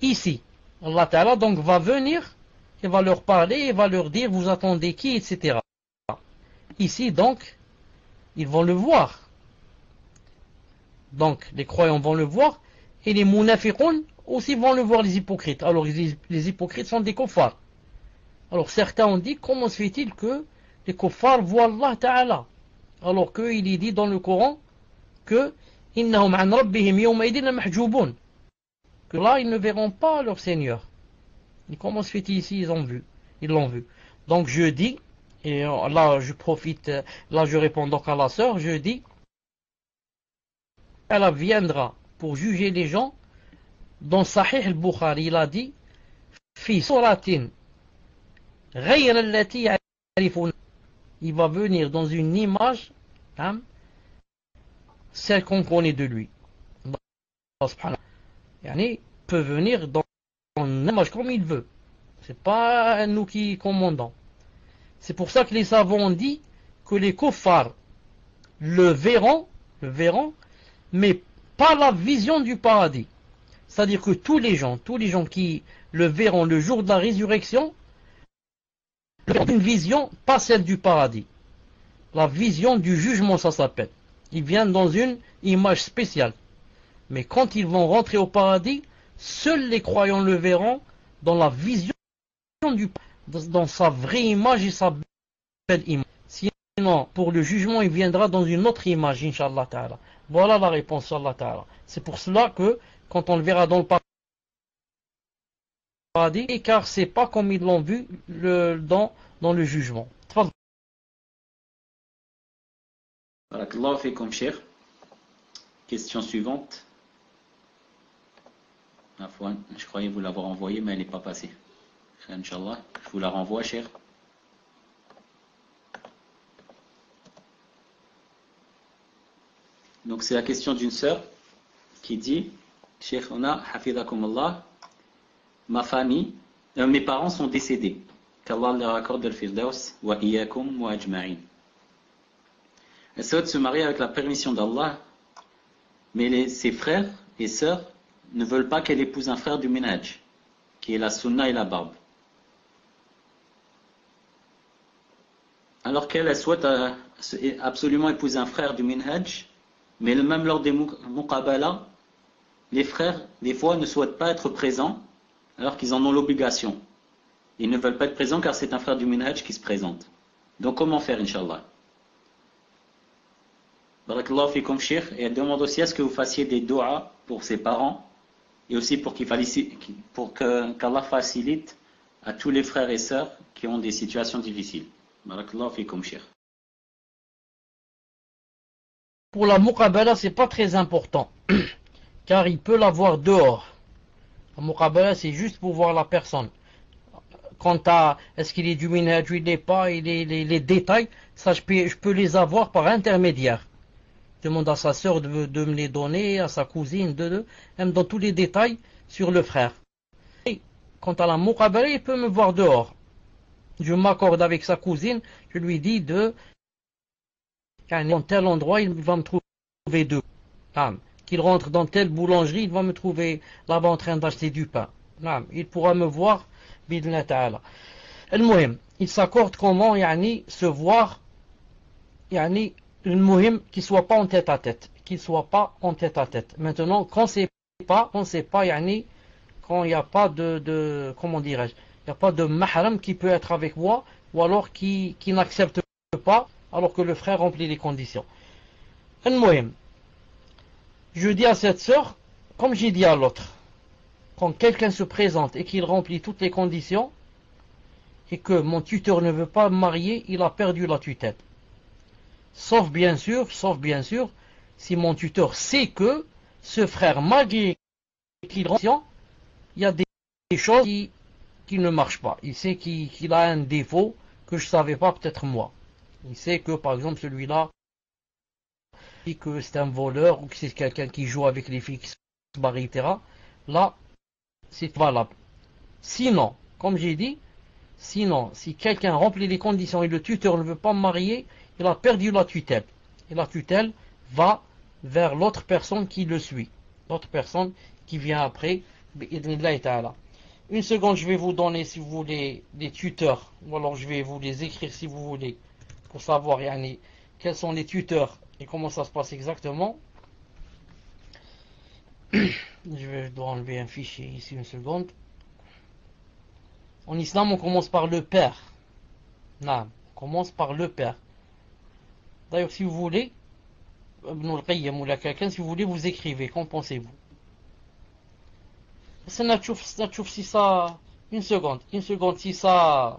ici, Allah Ta'ala donc va venir, il va leur parler, il va leur dire vous attendez qui, etc. Ici donc, ils vont le voir. Donc, les croyants vont le voir, et les munafiqun aussi vont le voir, les hypocrites. Alors, les, hypocrites sont des kuffars. Alors, certains ont dit, comment se fait-il que les kuffars voient Allah Ta'ala Alors qu'il est dit dans le Coran que que là, ils ne verront pas leur Seigneur. Et comment se fait-il ici, ils ont vu, ils l'ont vu. Donc, je dis, et là, je profite, là, je réponds donc à la sœur, je dis, elle viendra pour juger les gens. Dans Sahih al-Bukhari, il a dit il va venir dans une image hein, celle qu'on connaît de lui. Il peut venir dans une image comme il veut. C'est pas nous qui commandons. C'est pour ça que les savants ont dit que les kuffars le verront, le verront mais pas la vision du paradis. C'est-à-dire que tous les gens, tous les gens qui le verront le jour de la résurrection, une vision, pas celle du paradis. La vision du jugement, ça s'appelle. Ils viennent dans une image spéciale. Mais quand ils vont rentrer au paradis, seuls les croyants le verront dans la vision du dans sa vraie image et sa belle image. Sinon, pour le jugement, il viendra dans une autre image, Inch'Allah Ta'ala. Voilà la réponse, Inch'Allah Ta'ala. C'est pour cela que, quand on le verra dans le paradis, car c'est pas comme ils l'ont vu le, dans, le jugement. Barakallahu fikum, cher. Question suivante. Je croyais vous l'avoir envoyée, mais elle n'est pas passée. Inch'Allah, je vous la renvoie, cher. Donc c'est la question d'une sœur qui dit hafidakum Allah, ma famille, euh, mes parents sont décédés. Qu'Allah leur accorde le firdaus, wa iyakum wa. Elle souhaite se marier avec la permission d'Allah, mais ses frères et sœurs ne veulent pas qu'elle épouse un frère du ménage, qui est la sunna et la barbe. Alors qu'elle souhaite euh, absolument épouser un frère du minhaj, mais même lors des muqabala, les frères, des fois, ne souhaitent pas être présents, alors qu'ils en ont l'obligation. Ils ne veulent pas être présents car c'est un frère du minhaj qui se présente. Donc comment faire, Inch'Allah? Barakallahu fikum shir. Et elle demande aussi à ce que vous fassiez des doigts pour ses parents et aussi pour pour qu'Allah facilite à tous les frères et sœurs qui ont des situations difficiles. Pour la muqabala, c'est pas très important car il peut l'avoir dehors. La muqabala, c'est juste pour voir la personne. Quant à est-ce qu'il est du minhaj il n'est pas, et les, détails, ça je peux, je les avoir par intermédiaire demande à sa sœur de, me les donner, à sa cousine, de, de, elle me tous les détails sur le frère. Quant à la muqabala, il peut me voir dehors. Je m'accorde avec sa cousine, je lui dis de dans tel endroit, il va me trouver deux. Qu'il rentre dans telle boulangerie, il va me trouver là-bas en train d'acheter du pain. Il pourra me voir. Il s'accorde comment, yani, se voir, yani, une muhim qui soit pas en tête à tête, qui soit pas en tête à tête. Maintenant, quand c'est pas, quand c'est pas, yani, quand il n'y a pas de, de comment dirais-je, il n'y a pas de mahram qui peut être avec moi, ou alors qui, n'accepte pas, alors que le frère remplit les conditions. Un muhim. Je dis à cette sœur, comme j'ai dit à l'autre, quand quelqu'un se présente et qu'il remplit toutes les conditions, et que mon tuteur ne veut pas me marier, il a perdu la tutelle. Sauf bien sûr, sauf bien sûr, si mon tuteur sait que ce frère, malgré qu'il il y a des, choses qui, ne marchent pas. Il sait qu'il a un défaut que je ne savais pas peut-être moi. Il sait que par exemple celui-là, que c'est un voleur ou que c'est quelqu'un qui joue avec les filles qui etc. Là, c'est valable. Sinon, comme j'ai dit, sinon, si quelqu'un remplit les conditions et le tuteur ne veut pas marier, il a perdu la tutelle. Et la tutelle va vers l'autre personne qui le suit. L'autre personne qui vient après. Une seconde, je vais vous donner, si vous voulez, des tuteurs. Ou alors je vais vous les écrire si vous voulez. Pour savoir yani, quels sont les tuteurs et comment ça se passe exactement. je, vais, dois enlever un fichier ici une seconde. En islam, on commence par le père. Non, on commence par le père. D'ailleurs, si vous voulez, Ibn quelqu'un, si vous voulez, vous écrivez. Qu'en pensez-vous? Si ça... Une seconde, une seconde, si ça...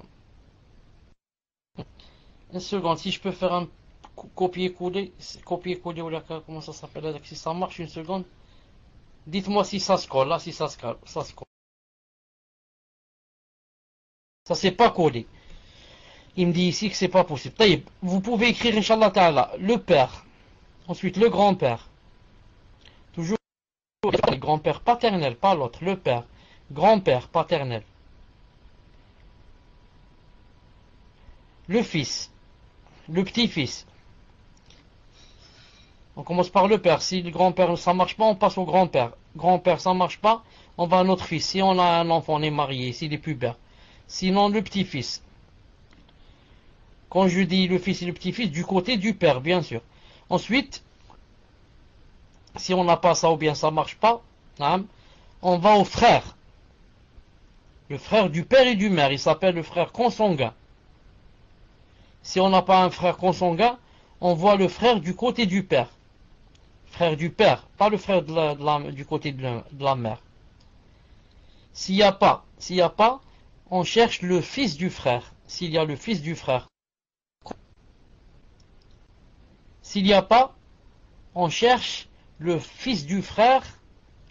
Une seconde, si je peux faire un copier-coller, copier-coller ou comment ça s'appelle, si ça marche, une seconde. Dites-moi si ça se colle, là, si ça se colle. Ça se. Ça s'est pas collé il me dit ici que c'est pas possible. Vous pouvez écrire, Inch'Allah le père, ensuite le grand-père, le grand-père paternel, pas l'autre, le père, grand-père paternel, le fils, le petit-fils, On commence par le père. Si le grand-père ça marche pas, on passe au grand-père. Grand-père ça marche pas, on va à notre fils. Si on a un enfant, on est marié, s'il est pubère. Sinon le petit-fils. Quand je dis le fils et le petit-fils, du côté du père, bien sûr. Ensuite, si on n'a pas ça ou bien ça marche pas, hein, on va au frère. Le frère du père et du mère, il s'appelle le frère consanguin. Si on n'a pas un frère consanguin, on voit le frère du côté du père. Frère du père, pas le frère du côté de la, de la mère. S'il n'y a pas, s'il n'y a pas, on cherche le fils du frère. S'il y a le fils du frère. S'il n'y a pas, on cherche le fils du frère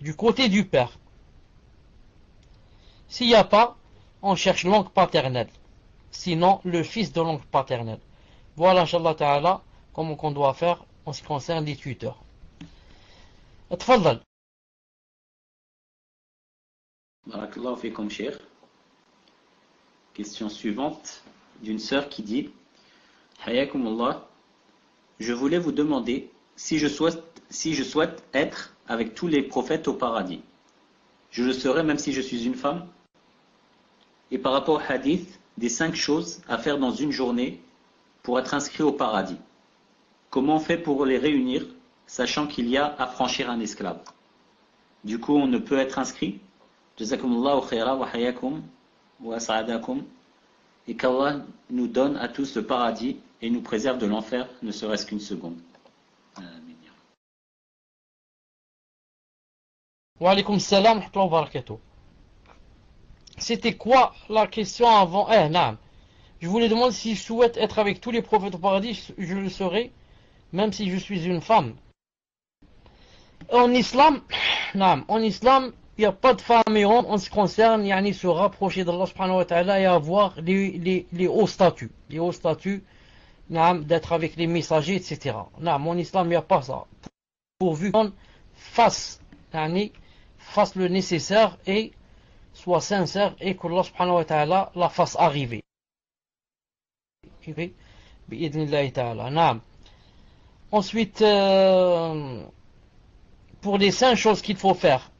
du côté du père. S'il n'y a pas, on cherche l'oncle paternel. Sinon, le fils de l'oncle paternel. Voilà, Inch'Allah Ta'ala, comment qu'on doit faire en ce qui concerne les tuteurs. Barakallahu cher. Question suivante d'une sœur qui dit Hayakum Allah, je voulais vous demander si je, souhaite, être avec tous les prophètes au paradis. Je le serai même si je suis une femme Et par rapport au hadith, des cinq choses à faire dans une journée pour être inscrit au paradis. Comment on fait pour les réunir, sachant qu'il y a à franchir un esclave? Du coup, on ne peut être inscrit et qu'Allah nous donne à tous le paradis et nous préserve de l'enfer, ne serait-ce qu'une seconde. Wa alaykum salam wa barakatuh. C'était quoi la question avant? Eh, non. Je voulais demander si je souhaite être avec tous les prophètes au paradis, je le serai, même si je suis une femme. En islam, non, en islam, il n'y a pas de femme et homme en ce qui concerne yani, se rapprocher d'Allah subhanahu wa ta'ala et avoir les, hauts statuts. Les hauts statuts d'être avec les messagers, etc. Non, en islam, il n'y a pas ça. Pourvu qu'on fasse, fasse le nécessaire et soit sincère et qu'Allah subhanahu wa ta'ala la fasse arriver. Ensuite, euh, pour les cinq choses qu'il faut faire,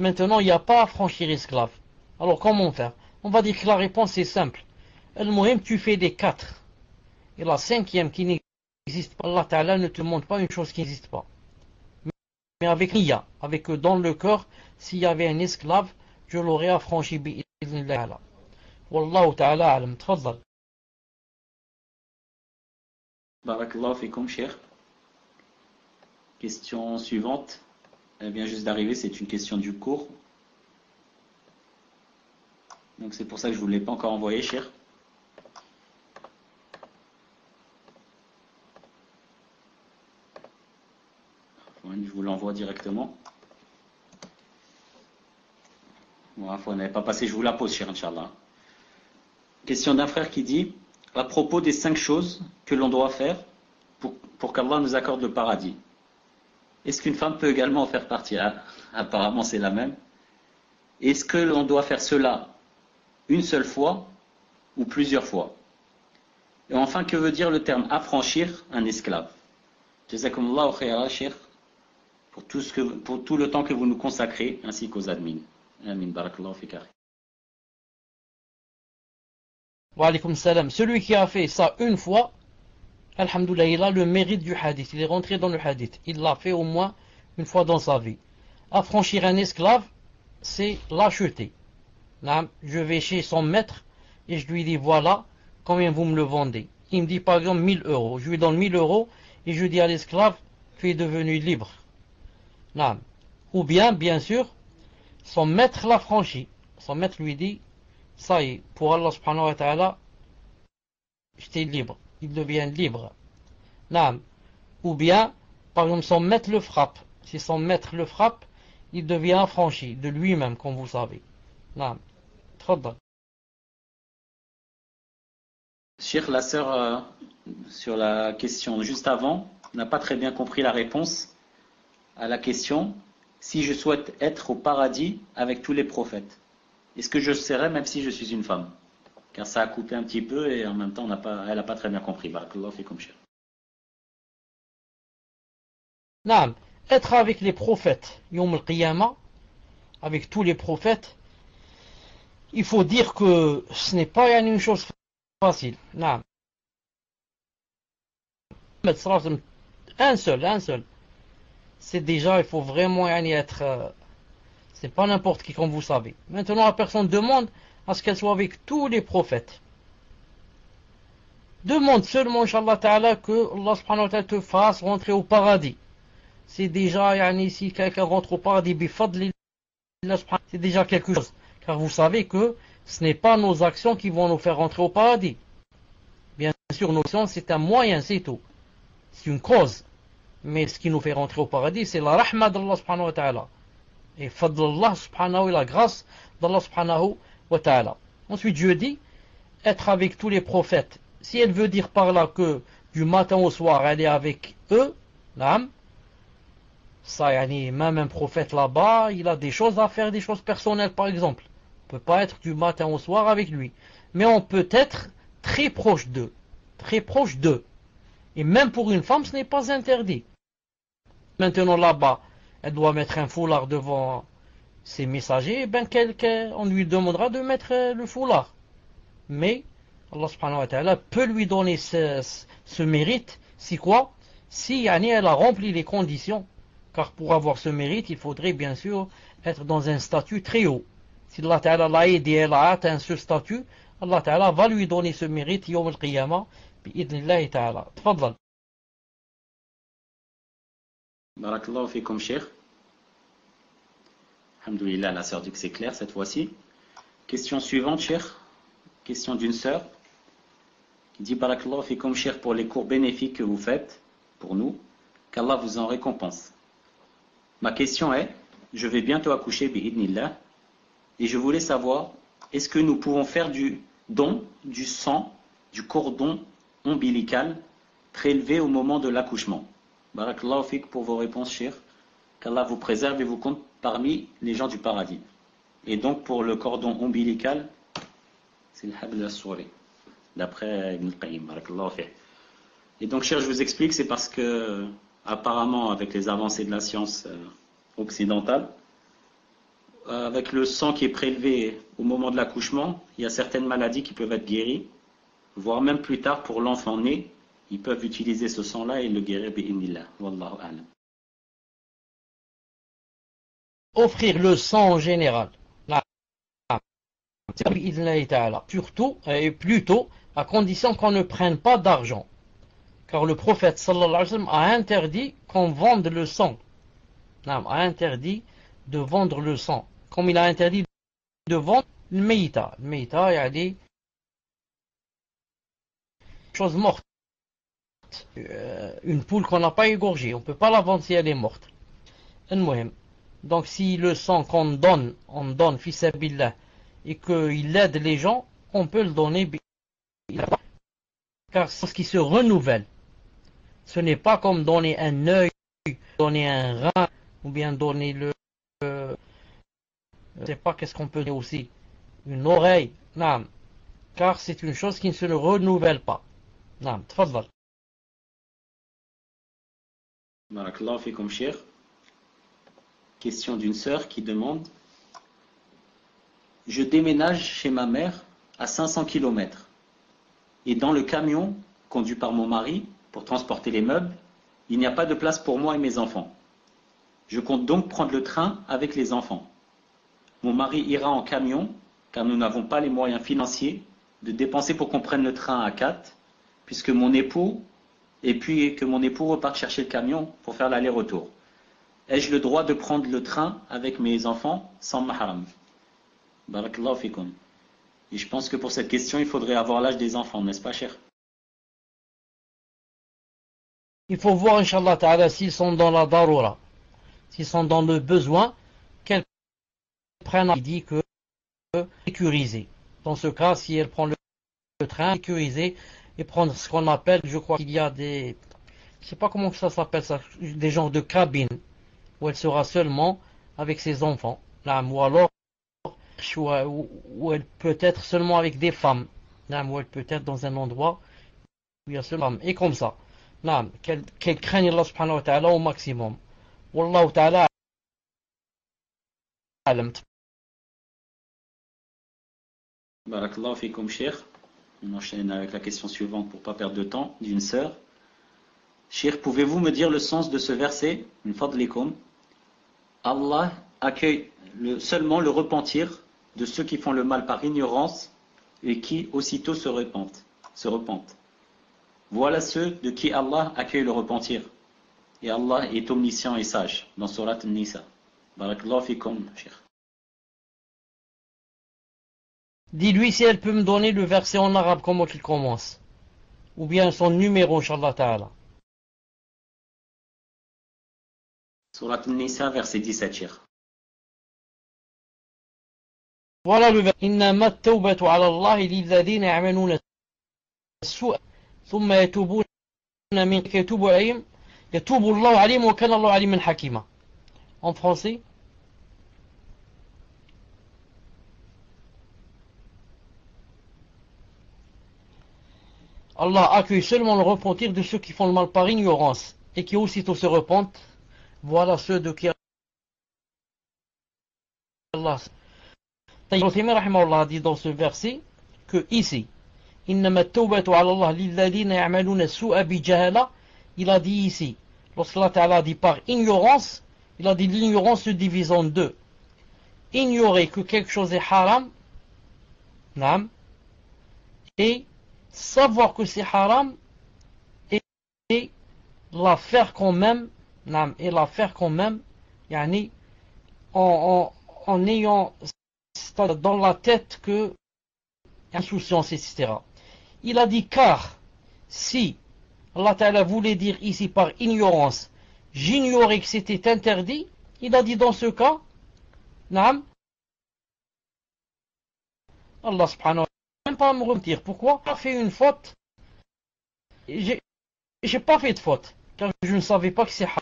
Maintenant, il n'y a pas à franchir esclave. Alors, comment faire? On va dire que la réponse est simple. Le tu fais des quatre. Et la cinquième qui n'existe pas, Allah Ta'ala ne te montre pas une chose qui n'existe pas. Mais avec Nia, avec dans le cœur, s'il y avait un esclave, je l'aurais affranchi Wallahu Ta'ala alam. Tfaddal. Barakallahu fikum, cher. Question suivante. Elle vient juste d'arriver, c'est une question du cours. Donc c'est pour ça que je ne vous l'ai pas encore envoyé, cher. Je vous l'envoie directement. Bon, vous n'avez pas passé, je vous la pose, cher Inch'Allah. Question d'un frère qui dit à propos des cinq choses que l'on doit faire pour, qu'Allah nous accorde le paradis. Est-ce qu'une femme peut également en faire partie? Ah, Apparemment, c'est la même. Est-ce que l'on doit faire cela une seule fois ou plusieurs fois? Et enfin, que veut dire le terme affranchir un esclave? Jazakumullah pour tout, ce que, pour tout le temps que vous nous consacrez, ainsi qu'aux admins. Amin, barakallahu salam. Celui qui a fait ça une fois, Alhamdoulilah, il a le mérite du hadith. Il est rentré dans le hadith. Il l'a fait au moins une fois dans sa vie. Affranchir un esclave, c'est l'acheter. Je vais chez son maître et je lui dis voilà combien vous me le vendez. Il me dit par exemple 1000 euros. Je lui donne 1000 euros et je dis à l'esclave tu es devenu libre. Ou bien, bien sûr, son maître l'a franchi. Son maître lui dit ça y est, pour Allah subhanahu wa ta'ala, j'étais libre il devient libre. Ou bien, par exemple, son maître le frappe. Si son maître le frappe, il devient affranchi de lui-même, comme vous savez. Naam. Chir, la sœur, euh, sur la question juste avant, n'a pas très bien compris la réponse à la question si je souhaite être au paradis avec tous les prophètes. Est-ce que je serai même si je suis une femme? Car ça a coupé un petit peu et en même temps, elle n'a pas très bien compris. Barakallahu fikum, Naam, être avec les prophètes, Yom al-Qiyamah, avec tous les prophètes, il faut dire que ce n'est pas une chose facile. Naam. Un seul, un seul. C'est déjà, il faut vraiment y être. Euh, c'est pas n'importe qui, comme vous savez. Maintenant, la personne demande à ce qu'elle soit avec tous les prophètes. Demande seulement, Inch'Allah Ta'ala, que Allah te fasse rentrer au paradis. C'est déjà, yani, si quelqu'un rentre au paradis, c'est déjà quelque chose. Car vous savez que ce n'est pas nos actions qui vont nous faire rentrer au paradis. Bien sûr, nos actions, c'est un moyen, c'est tout. C'est une cause. Mais ce qui nous fait rentrer au paradis, c'est la rahma d'Allah subhanahu wa ta'ala. Et fadlallah subhanahu wa la grâce d'Allah subhanahu wa ta'ala. Ensuite, je dis, être avec tous les prophètes si elle veut dire par là que du matin au soir elle est avec eux, ça, même un prophète là-bas, il a des choses à faire, des choses personnelles par exemple. On ne peut pas être du matin au soir avec lui. Mais on peut être très proche d'eux. Très proche d'eux. Et même pour une femme, ce n'est pas interdit. Maintenant là-bas, elle doit mettre un foulard devant ses messagers, ben on lui demandera de mettre le foulard. Mais Allah subhanahu wa ta'ala peut lui donner ce, mérite, si quoi? Si yani, elle a rempli les conditions. Car pour avoir ce mérite, il faudrait bien sûr être dans un statut très haut. Si Allah ta'ala l'a aidé, elle a atteint ce statut, Allah ta'ala va lui donner ce mérite yawm al-qiyamah, bi'idnillahi ta'ala. Barakallahu fikum. Alhamdulillah, la sœur que c'est clair cette fois-ci. Question suivante, Cheikh. Question d'une sœur dit Barakallah fikum pour les cours bénéfiques que vous faites pour nous, qu'Allah vous en récompense. Ma question est, je vais bientôt accoucher, bi'idnillah, et je voulais savoir, est-ce que nous pouvons faire du don du sang, du cordon ombilical prélevé au moment de l'accouchement? Barakallah fik pour vos réponses, cher. Qu'Allah vous préserve et vous compte parmi les gens du paradis. Et donc pour le cordon ombilical, c'est le habla soirée d'après Ibn Qayyim. Et donc, cher, je vous explique, c'est parce que, apparemment, avec les avancées de la science euh, occidentale, euh, avec le sang qui est prélevé au moment de l'accouchement, il y a certaines maladies qui peuvent être guéries, voire même plus tard pour l'enfant né, ils peuvent utiliser ce sang-là et le guérir bi'inillah. Wallahu. Offrir le sang en général. Surtout, et plutôt, à condition qu'on ne prenne pas d'argent. Car le prophète sallallahu alayhi wa sallam a interdit qu'on vende le sang. A interdit de vendre le sang. Comme il a interdit de vendre le meïta. Le meïta, il y a des choses mortes. Euh, une poule qu'on n'a pas égorgée, on ne peut pas la vendre si elle est morte. Donc si le sang qu'on donne, on donne fils et qu'il aide les gens, on peut le donner car c'est ce qui se renouvelle. Ce n'est pas comme donner un œil, donner un rein, ou bien donner le... Euh, je ne sais pas qu'est-ce qu'on peut donner aussi. Une oreille, non. Car c'est une chose qui ne se renouvelle pas. Barakallahu fikum cher. Question d'une sœur qui demande Je déménage chez ma mère à 500 km. Et dans le camion conduit par mon mari pour transporter les meubles, il n'y a pas de place pour moi et mes enfants. Je compte donc prendre le train avec les enfants. Mon mari ira en camion car nous n'avons pas les moyens financiers de dépenser pour qu'on prenne le train à 4, puisque mon époux, et puis que mon époux reparte chercher le camion pour faire l'aller-retour. Ai-je le droit de prendre le train avec mes enfants sans mahram? Barakallahu fikum. Et je pense que pour cette question, il faudrait avoir l'âge des enfants, n'est-ce pas, cher? Il faut voir, Inch'Allah Ta'ala, s'ils sont dans la darura, s'ils sont dans le besoin, qu'elle prenne, il dit que sécuriser. Dans ce cas, si elle prend le, train, sécuriser et prendre ce qu'on appelle, je crois qu'il y a des, je sais pas comment ça s'appelle ça, des genres de cabines, où elle sera seulement avec ses enfants, là, ou alors où, elle peut être seulement avec des femmes, ou elle peut être dans un endroit où il y a seulement femmes, et comme ça. نعم qu'elle craigne Allah subhanahu wa ta'ala au maximum والله تعالى أعلم Barakallahu fikum, Cheikh. on enchaîne avec la question suivante pour pas perdre de temps d'une sœur. Cheikh, pouvez-vous me dire le sens de ce verset. Allah accueille le, seulement le repentir de ceux qui font le mal par ignorance et qui aussitôt se repentent. Se repentent. Voilà ceux de qui Allah accueille le repentir. Et Allah est omniscient et sage dans Surat Nisa. Barakallahu fikum, Cheikh. Dis-lui si elle peut me donner le verset en arabe, comment il commence. Ou bien son numéro, Inch'Allah Ta'ala. Surat Nisa, verset 17, Cheikh. Voilà le verset. إنما التوبة على الله للذين يعملون السوء ثم يتوبون من يتوب عليهم يتوب الله عليهم وكان الله عليما حكيما. En français Allah accueille seulement le repentir de ceux qui font le mal par ignorance et qui aussitôt se repentent. Voilà ceux de qui Allah a dit dans ce verset que ici, il a dit ici, lorsqu'Allah dit par ignorance, il a dit l'ignorance se divise en deux. Ignorer que quelque chose est haram, et savoir que c'est haram et, la faire quand même, et la faire quand même, yani, en, ayant dans la tête que insouciance, etc. Il a dit car si Allah Ta'ala voulait dire ici par ignorance, j'ignorais que c'était interdit, il a dit dans ce cas, Naam, Allah subhanahu pas me rementir. Pourquoi J'ai fait une faute? J'ai pas fait de faute. Car je ne savais pas que c'est haram.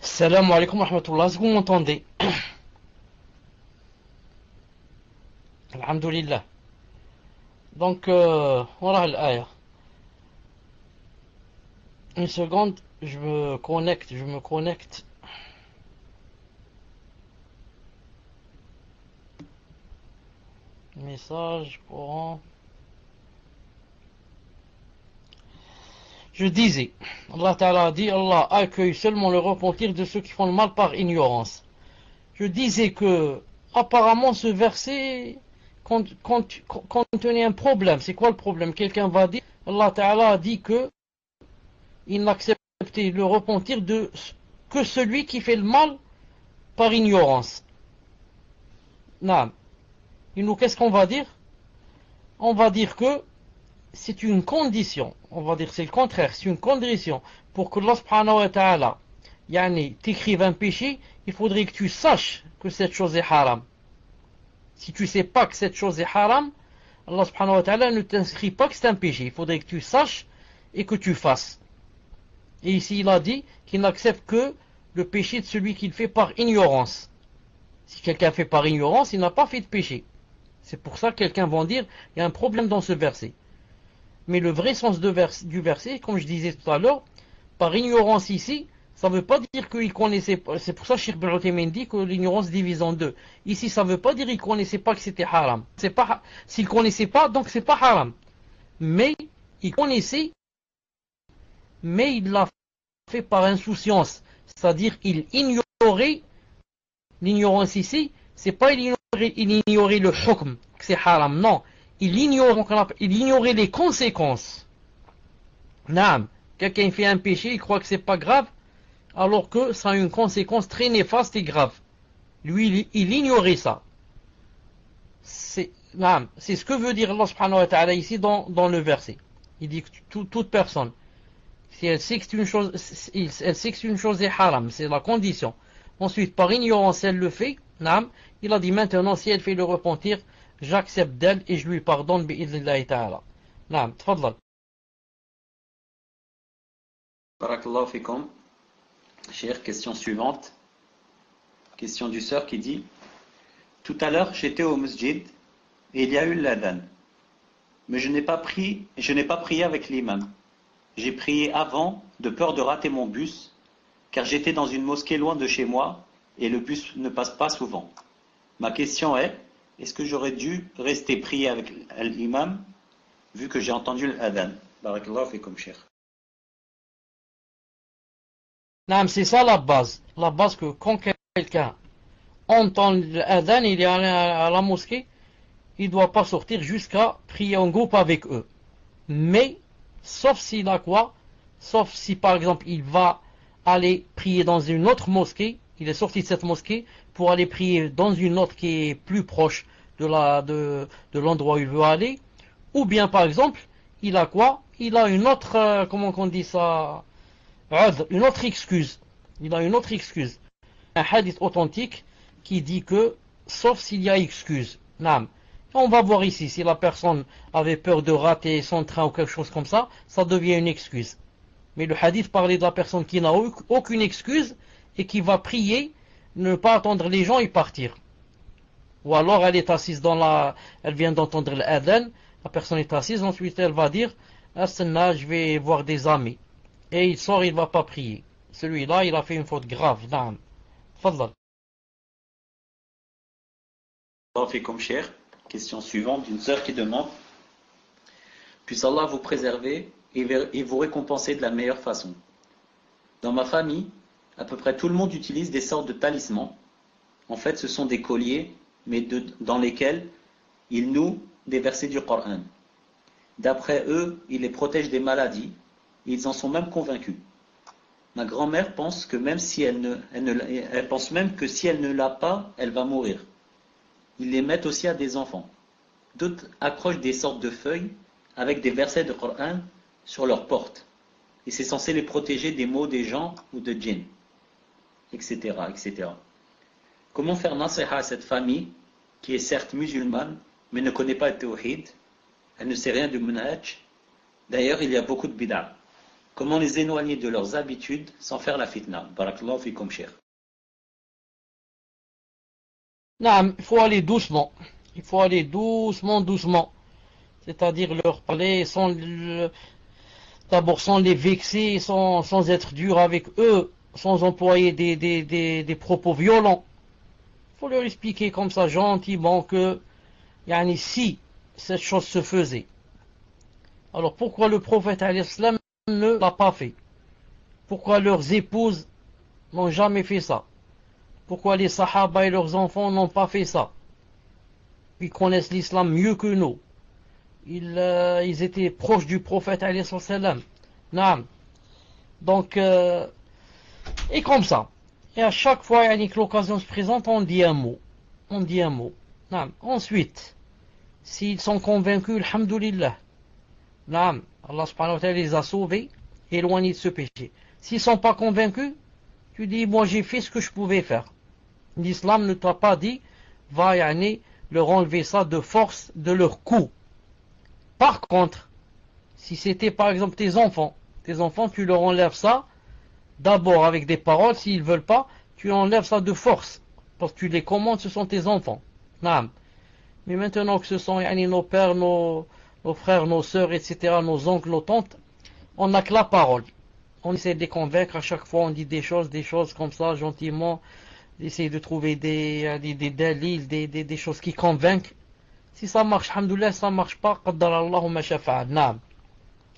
Salam alaikum wa rahmatullah. Vous m'entendez Alhamdulillah. Donc, euh, voilà l'aya. Une seconde, je me connecte, je me connecte. Message courant. Je disais, Allah Ta'ala dit, Allah accueille seulement le repentir de ceux qui font le mal par ignorance. Je disais que, apparemment, ce verset contenait un problème. C'est quoi le problème? Quelqu'un va dire, Allah Ta'ala a dit que il n'acceptait le repentir de que celui qui fait le mal par ignorance. Non. Et nous, qu'est-ce qu'on va dire? On va dire que c'est une condition. On va dire c'est le contraire. C'est une condition. Pour que Allah subhanahu wa ta'ala t'écrive un péché, il faudrait que tu saches que cette chose est haram. Si tu ne sais pas que cette chose est haram, Allah subhanahu wa ta'ala ne t'inscrit pas que c'est un péché. Il faudrait que tu saches et que tu fasses. Et ici, il a dit qu'il n'accepte que le péché de celui qui le fait par ignorance. Si quelqu'un fait par ignorance, il n'a pas fait de péché. C'est pour ça que quelqu'un va dire il y a un problème dans ce verset. Mais le vrai sens du verset, comme je disais tout à l'heure, par ignorance ici, ça ne veut pas dire qu'il connaissait pas. C'est pour ça que Sheikh Ben dit que l'ignorance divise en deux. Ici, ça ne veut pas dire qu'il ne connaissait pas que c'était haram. S'il ne connaissait pas, donc c'est pas haram. Mais il connaissait, mais il l'a fait par insouciance. C'est-à-dire qu'il ignorait l'ignorance ici, c'est pas il ignorait, le hukm, que c'est haram, non. Il ignorait, les conséquences. Naam, quelqu'un fait un péché, il croit que c'est pas grave, alors que ça a une conséquence très néfaste et grave. Lui, il, ignorait ça. C'est ce que veut dire Allah subhanahu ici dans, le verset. Il dit que toute personne, si elle sait que une chose, elle sait que une chose est haram, c'est la condition. Ensuite, par ignorance, elle le fait, il a dit maintenant, si elle fait le repentir, j'accepte d'elle et je lui pardonne, bi'idnillahi ta'ala. Naam, tfadlal. Fikum. Chère question suivante. Question du sœur qui dit Tout à l'heure, j'étais au masjid et il y a eu l'adhan. mais je n'ai pas, pris, je n'ai pas prié avec l'imam. J'ai prié avant de peur de rater mon bus, car j'étais dans une mosquée loin de chez moi et le bus ne passe pas souvent. Ma question est, est-ce que j'aurais dû rester prier avec l'imam vu que j'ai entendu l'adhan? Barakallahu fikum, cher. c'est ça la base. La base que quand quelqu'un entend l'adhan, il est à la mosquée, il ne doit pas sortir jusqu'à prier en groupe avec eux. Mais, sauf s'il a quoi? Sauf si par exemple il va aller prier dans une autre mosquée, il est sorti de cette mosquée pour aller prier dans une autre qui est plus proche de l'endroit de, où il veut aller, ou bien par exemple, il a quoi? Il a une autre, euh, comment on dit ça? Une autre excuse. Il a une autre excuse. Un hadith authentique qui dit que, sauf s'il y a excuse. Nam. On va voir ici, si la personne avait peur de rater son train ou quelque chose comme ça, ça devient une excuse. Mais le hadith parlait de la personne qui n'a aucune excuse et qui va prier, ne pas attendre les gens et partir. Ou alors elle est assise dans la... Elle vient d'entendre l'adhan, la personne est assise, ensuite elle va dire Asana, je vais voir des amis. Et il sort, il ne va pas prier. Celui-là, il a fait une faute grave. Naam. Fadlal. fait comme cher. Question suivante d'une sœur qui demande Puisse Allah vous préserver et vous récompenser de la meilleure façon. Dans ma famille, à peu près tout le monde utilise des sortes de talismans. En fait, ce sont des colliers, mais dans lesquels ils nouent des versets du Coran. D'après eux, ils les protègent des maladies. ils en sont même convaincus. Ma grand-mère pense que même si elle ne, elle pense même que si elle ne l'a pas, elle va mourir ils les mettent aussi à des enfants. D'autres accrochent des sortes de feuilles avec des versets de Coran sur leurs portes. Et c'est censé les protéger des maux des gens ou de djinns, etc., etc. Comment faire nasiha à cette famille qui est certes musulmane, mais ne connaît pas le tawhid? Elle ne sait rien du manhaj. D'ailleurs, il y a beaucoup de bid'a. Comment les éloigner de leurs habitudes sans faire la fitna? Barakallahu fikum il faut aller doucement. Il faut aller doucement, doucement. C'est-à-dire leur parler sans d'abord sans les vexer, sans, sans, être dur avec eux, sans employer des, des, des, propos violents. Il faut leur expliquer comme ça gentiment que yani, si cette chose se faisait. Alors pourquoi le prophète l'islam ne l'a pas fait? Pourquoi leurs épouses n'ont jamais fait ça? Pourquoi les Sahaba et leurs enfants n'ont pas fait ça? Ils connaissent l'islam mieux que nous. Ils, euh, ils, étaient proches du prophète salam. Donc, euh, et comme ça. Et à chaque fois que l'occasion se présente, on dit un mot. On dit un mot. Ensuite, s'ils sont convaincus, alhamdoulilah. Allah les a sauvés, éloignés de ce péché. S'ils ne sont pas convaincus, tu dis, moi j'ai fait ce que je pouvais faire. L'islam ne t'a pas dit, va yani, leur enlever ça de force de leur coup. Par contre, si c'était par exemple tes enfants, tes enfants, tu leur enlèves ça, d'abord avec des paroles, s'ils ne veulent pas, tu enlèves ça de force. Parce que tu les commandes, ce sont tes enfants. Mais maintenant que ce sont nos pères, nos, nos frères, nos sœurs, etc., nos oncles, nos tantes, on n'a que la parole. On essaie de les convaincre à chaque fois, on dit des choses, des choses comme ça, gentiment, d'essayer de trouver des, des, des, des, des, des choses qui convainquent. Si ça marche, alhamdoulilah, ça marche pas, qaddar Allahumma shafa'a. Naam.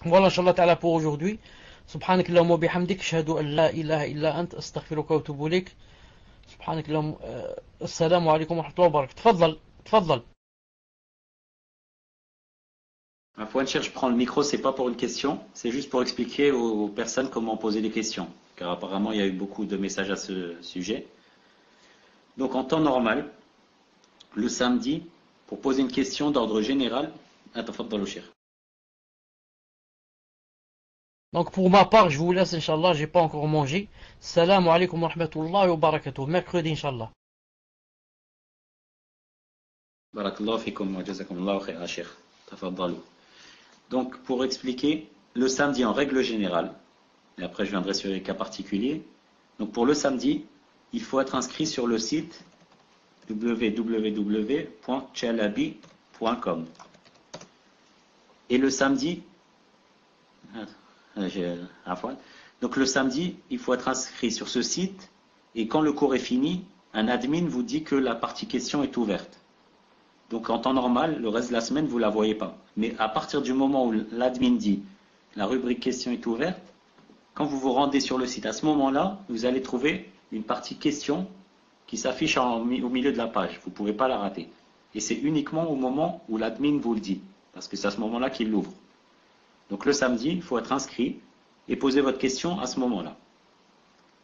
Voilà, inshallah ta'ala pour aujourd'hui. سبحانك اللهم وبحمدك اشهد ان لا اله الا انت استغفرك واتوب اليك سبحانك اللهم السلام عليكم ورحمه الله وبركاته تفضل تفضل Afouane je prends le micro, c'est pas pour une question, c'est juste pour expliquer aux personnes comment poser des questions. Car apparemment, il y a eu beaucoup de messages à ce sujet. Donc en temps normal, le samedi, pour poser une question d'ordre général, donc pour ma part, je vous laisse, Inch'Allah, j'ai pas encore mangé. Salam alaikum wa rahmatullahi wa barakatuh. Mercredi, Inch'Allah. Barakallahu fikum wa jazakumullahu khair, Donc pour expliquer, le samedi en règle générale, et après je viendrai sur les cas particuliers. Donc pour le samedi, il faut être inscrit sur le site www.chalabi.com. Et le samedi, donc le samedi, il faut être inscrit sur ce site et quand le cours est fini, un admin vous dit que la partie question est ouverte. Donc en temps normal, le reste de la semaine, vous ne la voyez pas. Mais à partir du moment où l'admin dit la rubrique question est ouverte, quand vous vous rendez sur le site, à ce moment-là, vous allez trouver une partie question qui s'affiche au milieu de la page. Vous ne pouvez pas la rater. Et c'est uniquement au moment où l'admin vous le dit, parce que c'est à ce moment-là qu'il l'ouvre. Donc le samedi, il faut être inscrit et poser votre question à ce moment-là.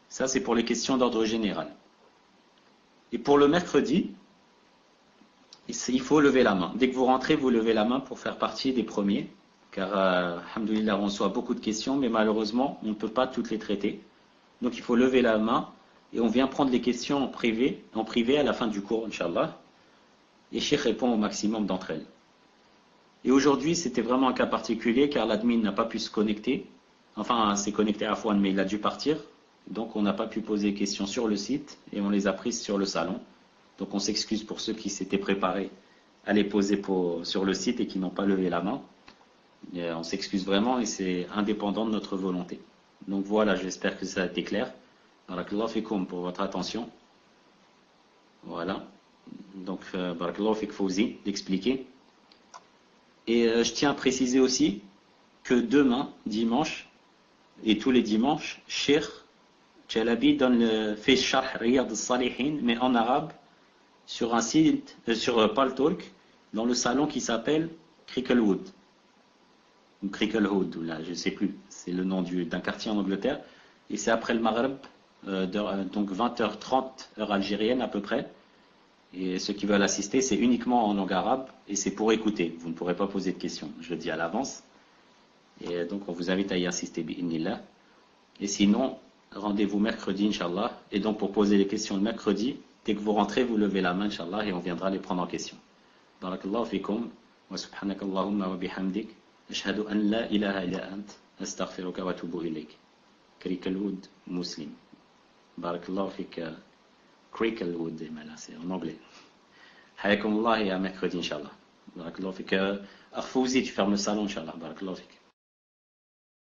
Ça, c'est pour les questions d'ordre général. Et pour le mercredi, il faut lever la main. Dès que vous rentrez, vous levez la main pour faire partie des premiers. Car, euh, alhamdoulilah, on reçoit beaucoup de questions, mais malheureusement, on ne peut pas toutes les traiter. Donc il faut lever la main et on vient prendre les questions en privé, à la fin du cours, Inch'Allah. Et Cheikh répond au maximum d'entre elles. Et aujourd'hui, c'était vraiment un cas particulier car l'admin n'a pas pu se connecter. Enfin, s'est connecté à Fouane, mais il a dû partir. Donc, on n'a pas pu poser des questions sur le site et on les a prises sur le salon. Donc, on s'excuse pour ceux qui s'étaient préparés à les poser sur le site et qui n'ont pas levé la main. on s'excuse vraiment et c'est indépendant de notre volonté. Donc voilà, j'espère que ça a été clair. Barakallahu fikum pour votre attention. Voilà. Donc, euh, Barakallahu fik d'expliquer. Et euh, je tiens à préciser aussi que demain, dimanche, et tous les dimanches, Sheikh Chalabi donne le fait Riyad Salihin, mais en arabe, sur un site, euh, sur euh, Paltalk, dans le salon qui s'appelle Cricklewood. Ou Cricklewood, là, je ne sais plus. C'est le nom d'un quartier en Angleterre. Et c'est après le Maghreb, donc 20h30, heure algérienne à peu près. Et ceux qui veulent assister, c'est uniquement en langue arabe et c'est pour écouter. Vous ne pourrez pas poser de questions, je le dis à l'avance. Et donc on vous invite à y assister, bi'inillah. Et sinon, rendez-vous mercredi, inshallah. Et donc pour poser les questions le mercredi, dès que vous rentrez, vous levez la main, inshallah, et on viendra les prendre en question. Barakallahu fikum, wa subhanakallahumma wa bihamdik, ashhadu an la ilaha illa astaghfiruka wa atubu ilayk. Muslim. Barakallahu fik. Cricklewood معناها سي اون انجلي حياكم الله يا مكرودي ان شاء الله بارك الله فيك اخ فوزي tu fermes ان شاء الله بارك الله فيك